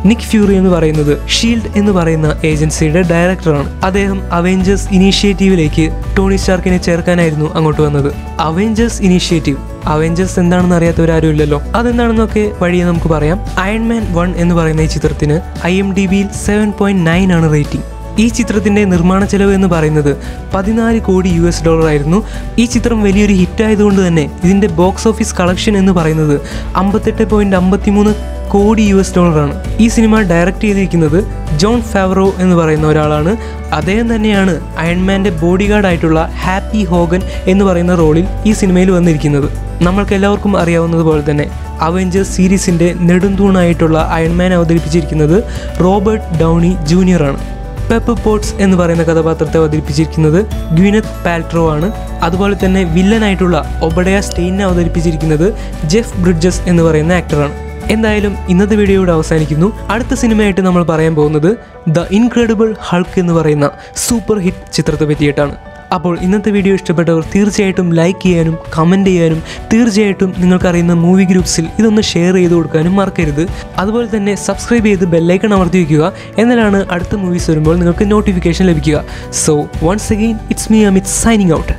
നിക് ഫ്യൂറി എന്ന് പറയുന്നത് ഷീൽഡ് എന്ന് പറയുന്ന ഏജൻസിയുടെ ഡയറക്ടറാണ് അദ്ദേഹം അവെഞ്ചേഴ്സ് ഇനീഷ്യേറ്റീവിലേക്ക് ടോണി സ്റ്റാർക്കിനെ ചേർക്കാനായിരുന്നു അങ്ങോട്ട് വന്നത്. അവെഞ്ചേഴ്സ് ഇനീഷ്യേറ്റീവ് അവെഞ്ചേഴ്സ് എന്താണെന്ന് അറിയാത്തവരാരും ഇല്ലല്ലോ. അതെന്താണെന്നൊക്കെ വഴിയെ നമുക്ക് പറയാം. അയൺമാൻ വൺ എന്ന് പറയുന്ന ഈ ചിത്രത്തിന് ഐ എം ഡി ബിയിൽ സെവൻ പോയിന്റ് നയൻ ആണ് റേറ്റിംഗ് ഈ ചിത്രത്തിന്റെ നിർമ്മാണ ചെലവ് എന്ന് പറയുന്നത് പതിനാല് കോടി യു എസ് ഡോളർ ആയിരുന്നു. ഈ ചിത്രം വലിയൊരു ഹിറ്റായതുകൊണ്ട് തന്നെ ഇതിന്റെ ബോക്സ് ഓഫീസ് കളക്ഷൻ എന്ന് പറയുന്നത് അമ്പത്തെട്ട് പോയിന്റ് അമ്പത്തിമൂന്ന് കോടി യു എസ് ഡോളറാണ് ഈ സിനിമ ഡയറക്റ്റ് ചെയ്തിരിക്കുന്നത് ജോൺ ഫാവറോ എന്ന് പറയുന്ന ഒരാളാണ്. അദ്ദേഹം തന്നെയാണ് അയൺമാന്റെ ബോഡി ഗാർഡായിട്ടുള്ള ഹാപ്പി ഹോഗൻ എന്ന് പറയുന്ന റോളിൽ ഈ സിനിമയിൽ വന്നിരിക്കുന്നത്. നമ്മൾക്ക് എല്ലാവർക്കും അറിയാവുന്നതുപോലെ തന്നെ അവഞ്ചേഴ്സ് സീരീസിന്റെ നെടുന്തൂണായിട്ടുള്ള അയൺമാൻ അവതരിപ്പിച്ചിരിക്കുന്നത് റോബർട്ട് ഡൗണി ജൂനിയറാണ് പെപ്പ് പോട്ട്സ് എന്ന് പറയുന്ന കഥാപാത്രത്തെ അവതരിപ്പിച്ചിരിക്കുന്നത് ഗ്വിനത് പാൽട്രോ ആണ്. അതുപോലെ തന്നെ വില്ലനായിട്ടുള്ള ഒബഡയ സ്റ്റെയിനെ അവതരിപ്പിച്ചിരിക്കുന്നത് ജെഫ് ബ്രിഡ്ജസ് എന്ന് പറയുന്ന ആക്ടറാണ് എന്തായാലും ഇന്നത്തെ വീഡിയോ ഇവിടെ അവസാനിക്കുന്നു. അടുത്ത സിനിമയായിട്ട് നമ്മൾ പറയാൻ പോകുന്നത് ദ ഇൻക്രെഡിബിൾ ഹൾക്ക് എന്ന് പറയുന്ന സൂപ്പർ ഹിറ്റ് ചിത്രത്തെ പറ്റിയിട്ടാണ്. അപ്പോൾ ഇന്നത്തെ വീഡിയോ ഇഷ്ടപ്പെട്ടവർ തീർച്ചയായിട്ടും ലൈക്ക് ചെയ്യാനും കമന്റ് ചെയ്യാനും തീർച്ചയായിട്ടും നിങ്ങൾക്കറിയുന്ന മൂവി ഗ്രൂപ്പ്സിൽ ഇതൊന്ന് ഷെയർ ചെയ്ത് കൊടുക്കാനും മറക്കരുത്. അതുപോലെ തന്നെ സബ്സ്ക്രൈബ് ചെയ്ത് ബെല്ലൈക്കൺ അമർത്തി വയ്ക്കുക എന്നാലാണ് അടുത്ത മൂവീസ് വരുമ്പോൾ നിങ്ങൾക്ക് നോട്ടിഫിക്കേഷൻ ലഭിക്കുക. So once again it's me Amit signing out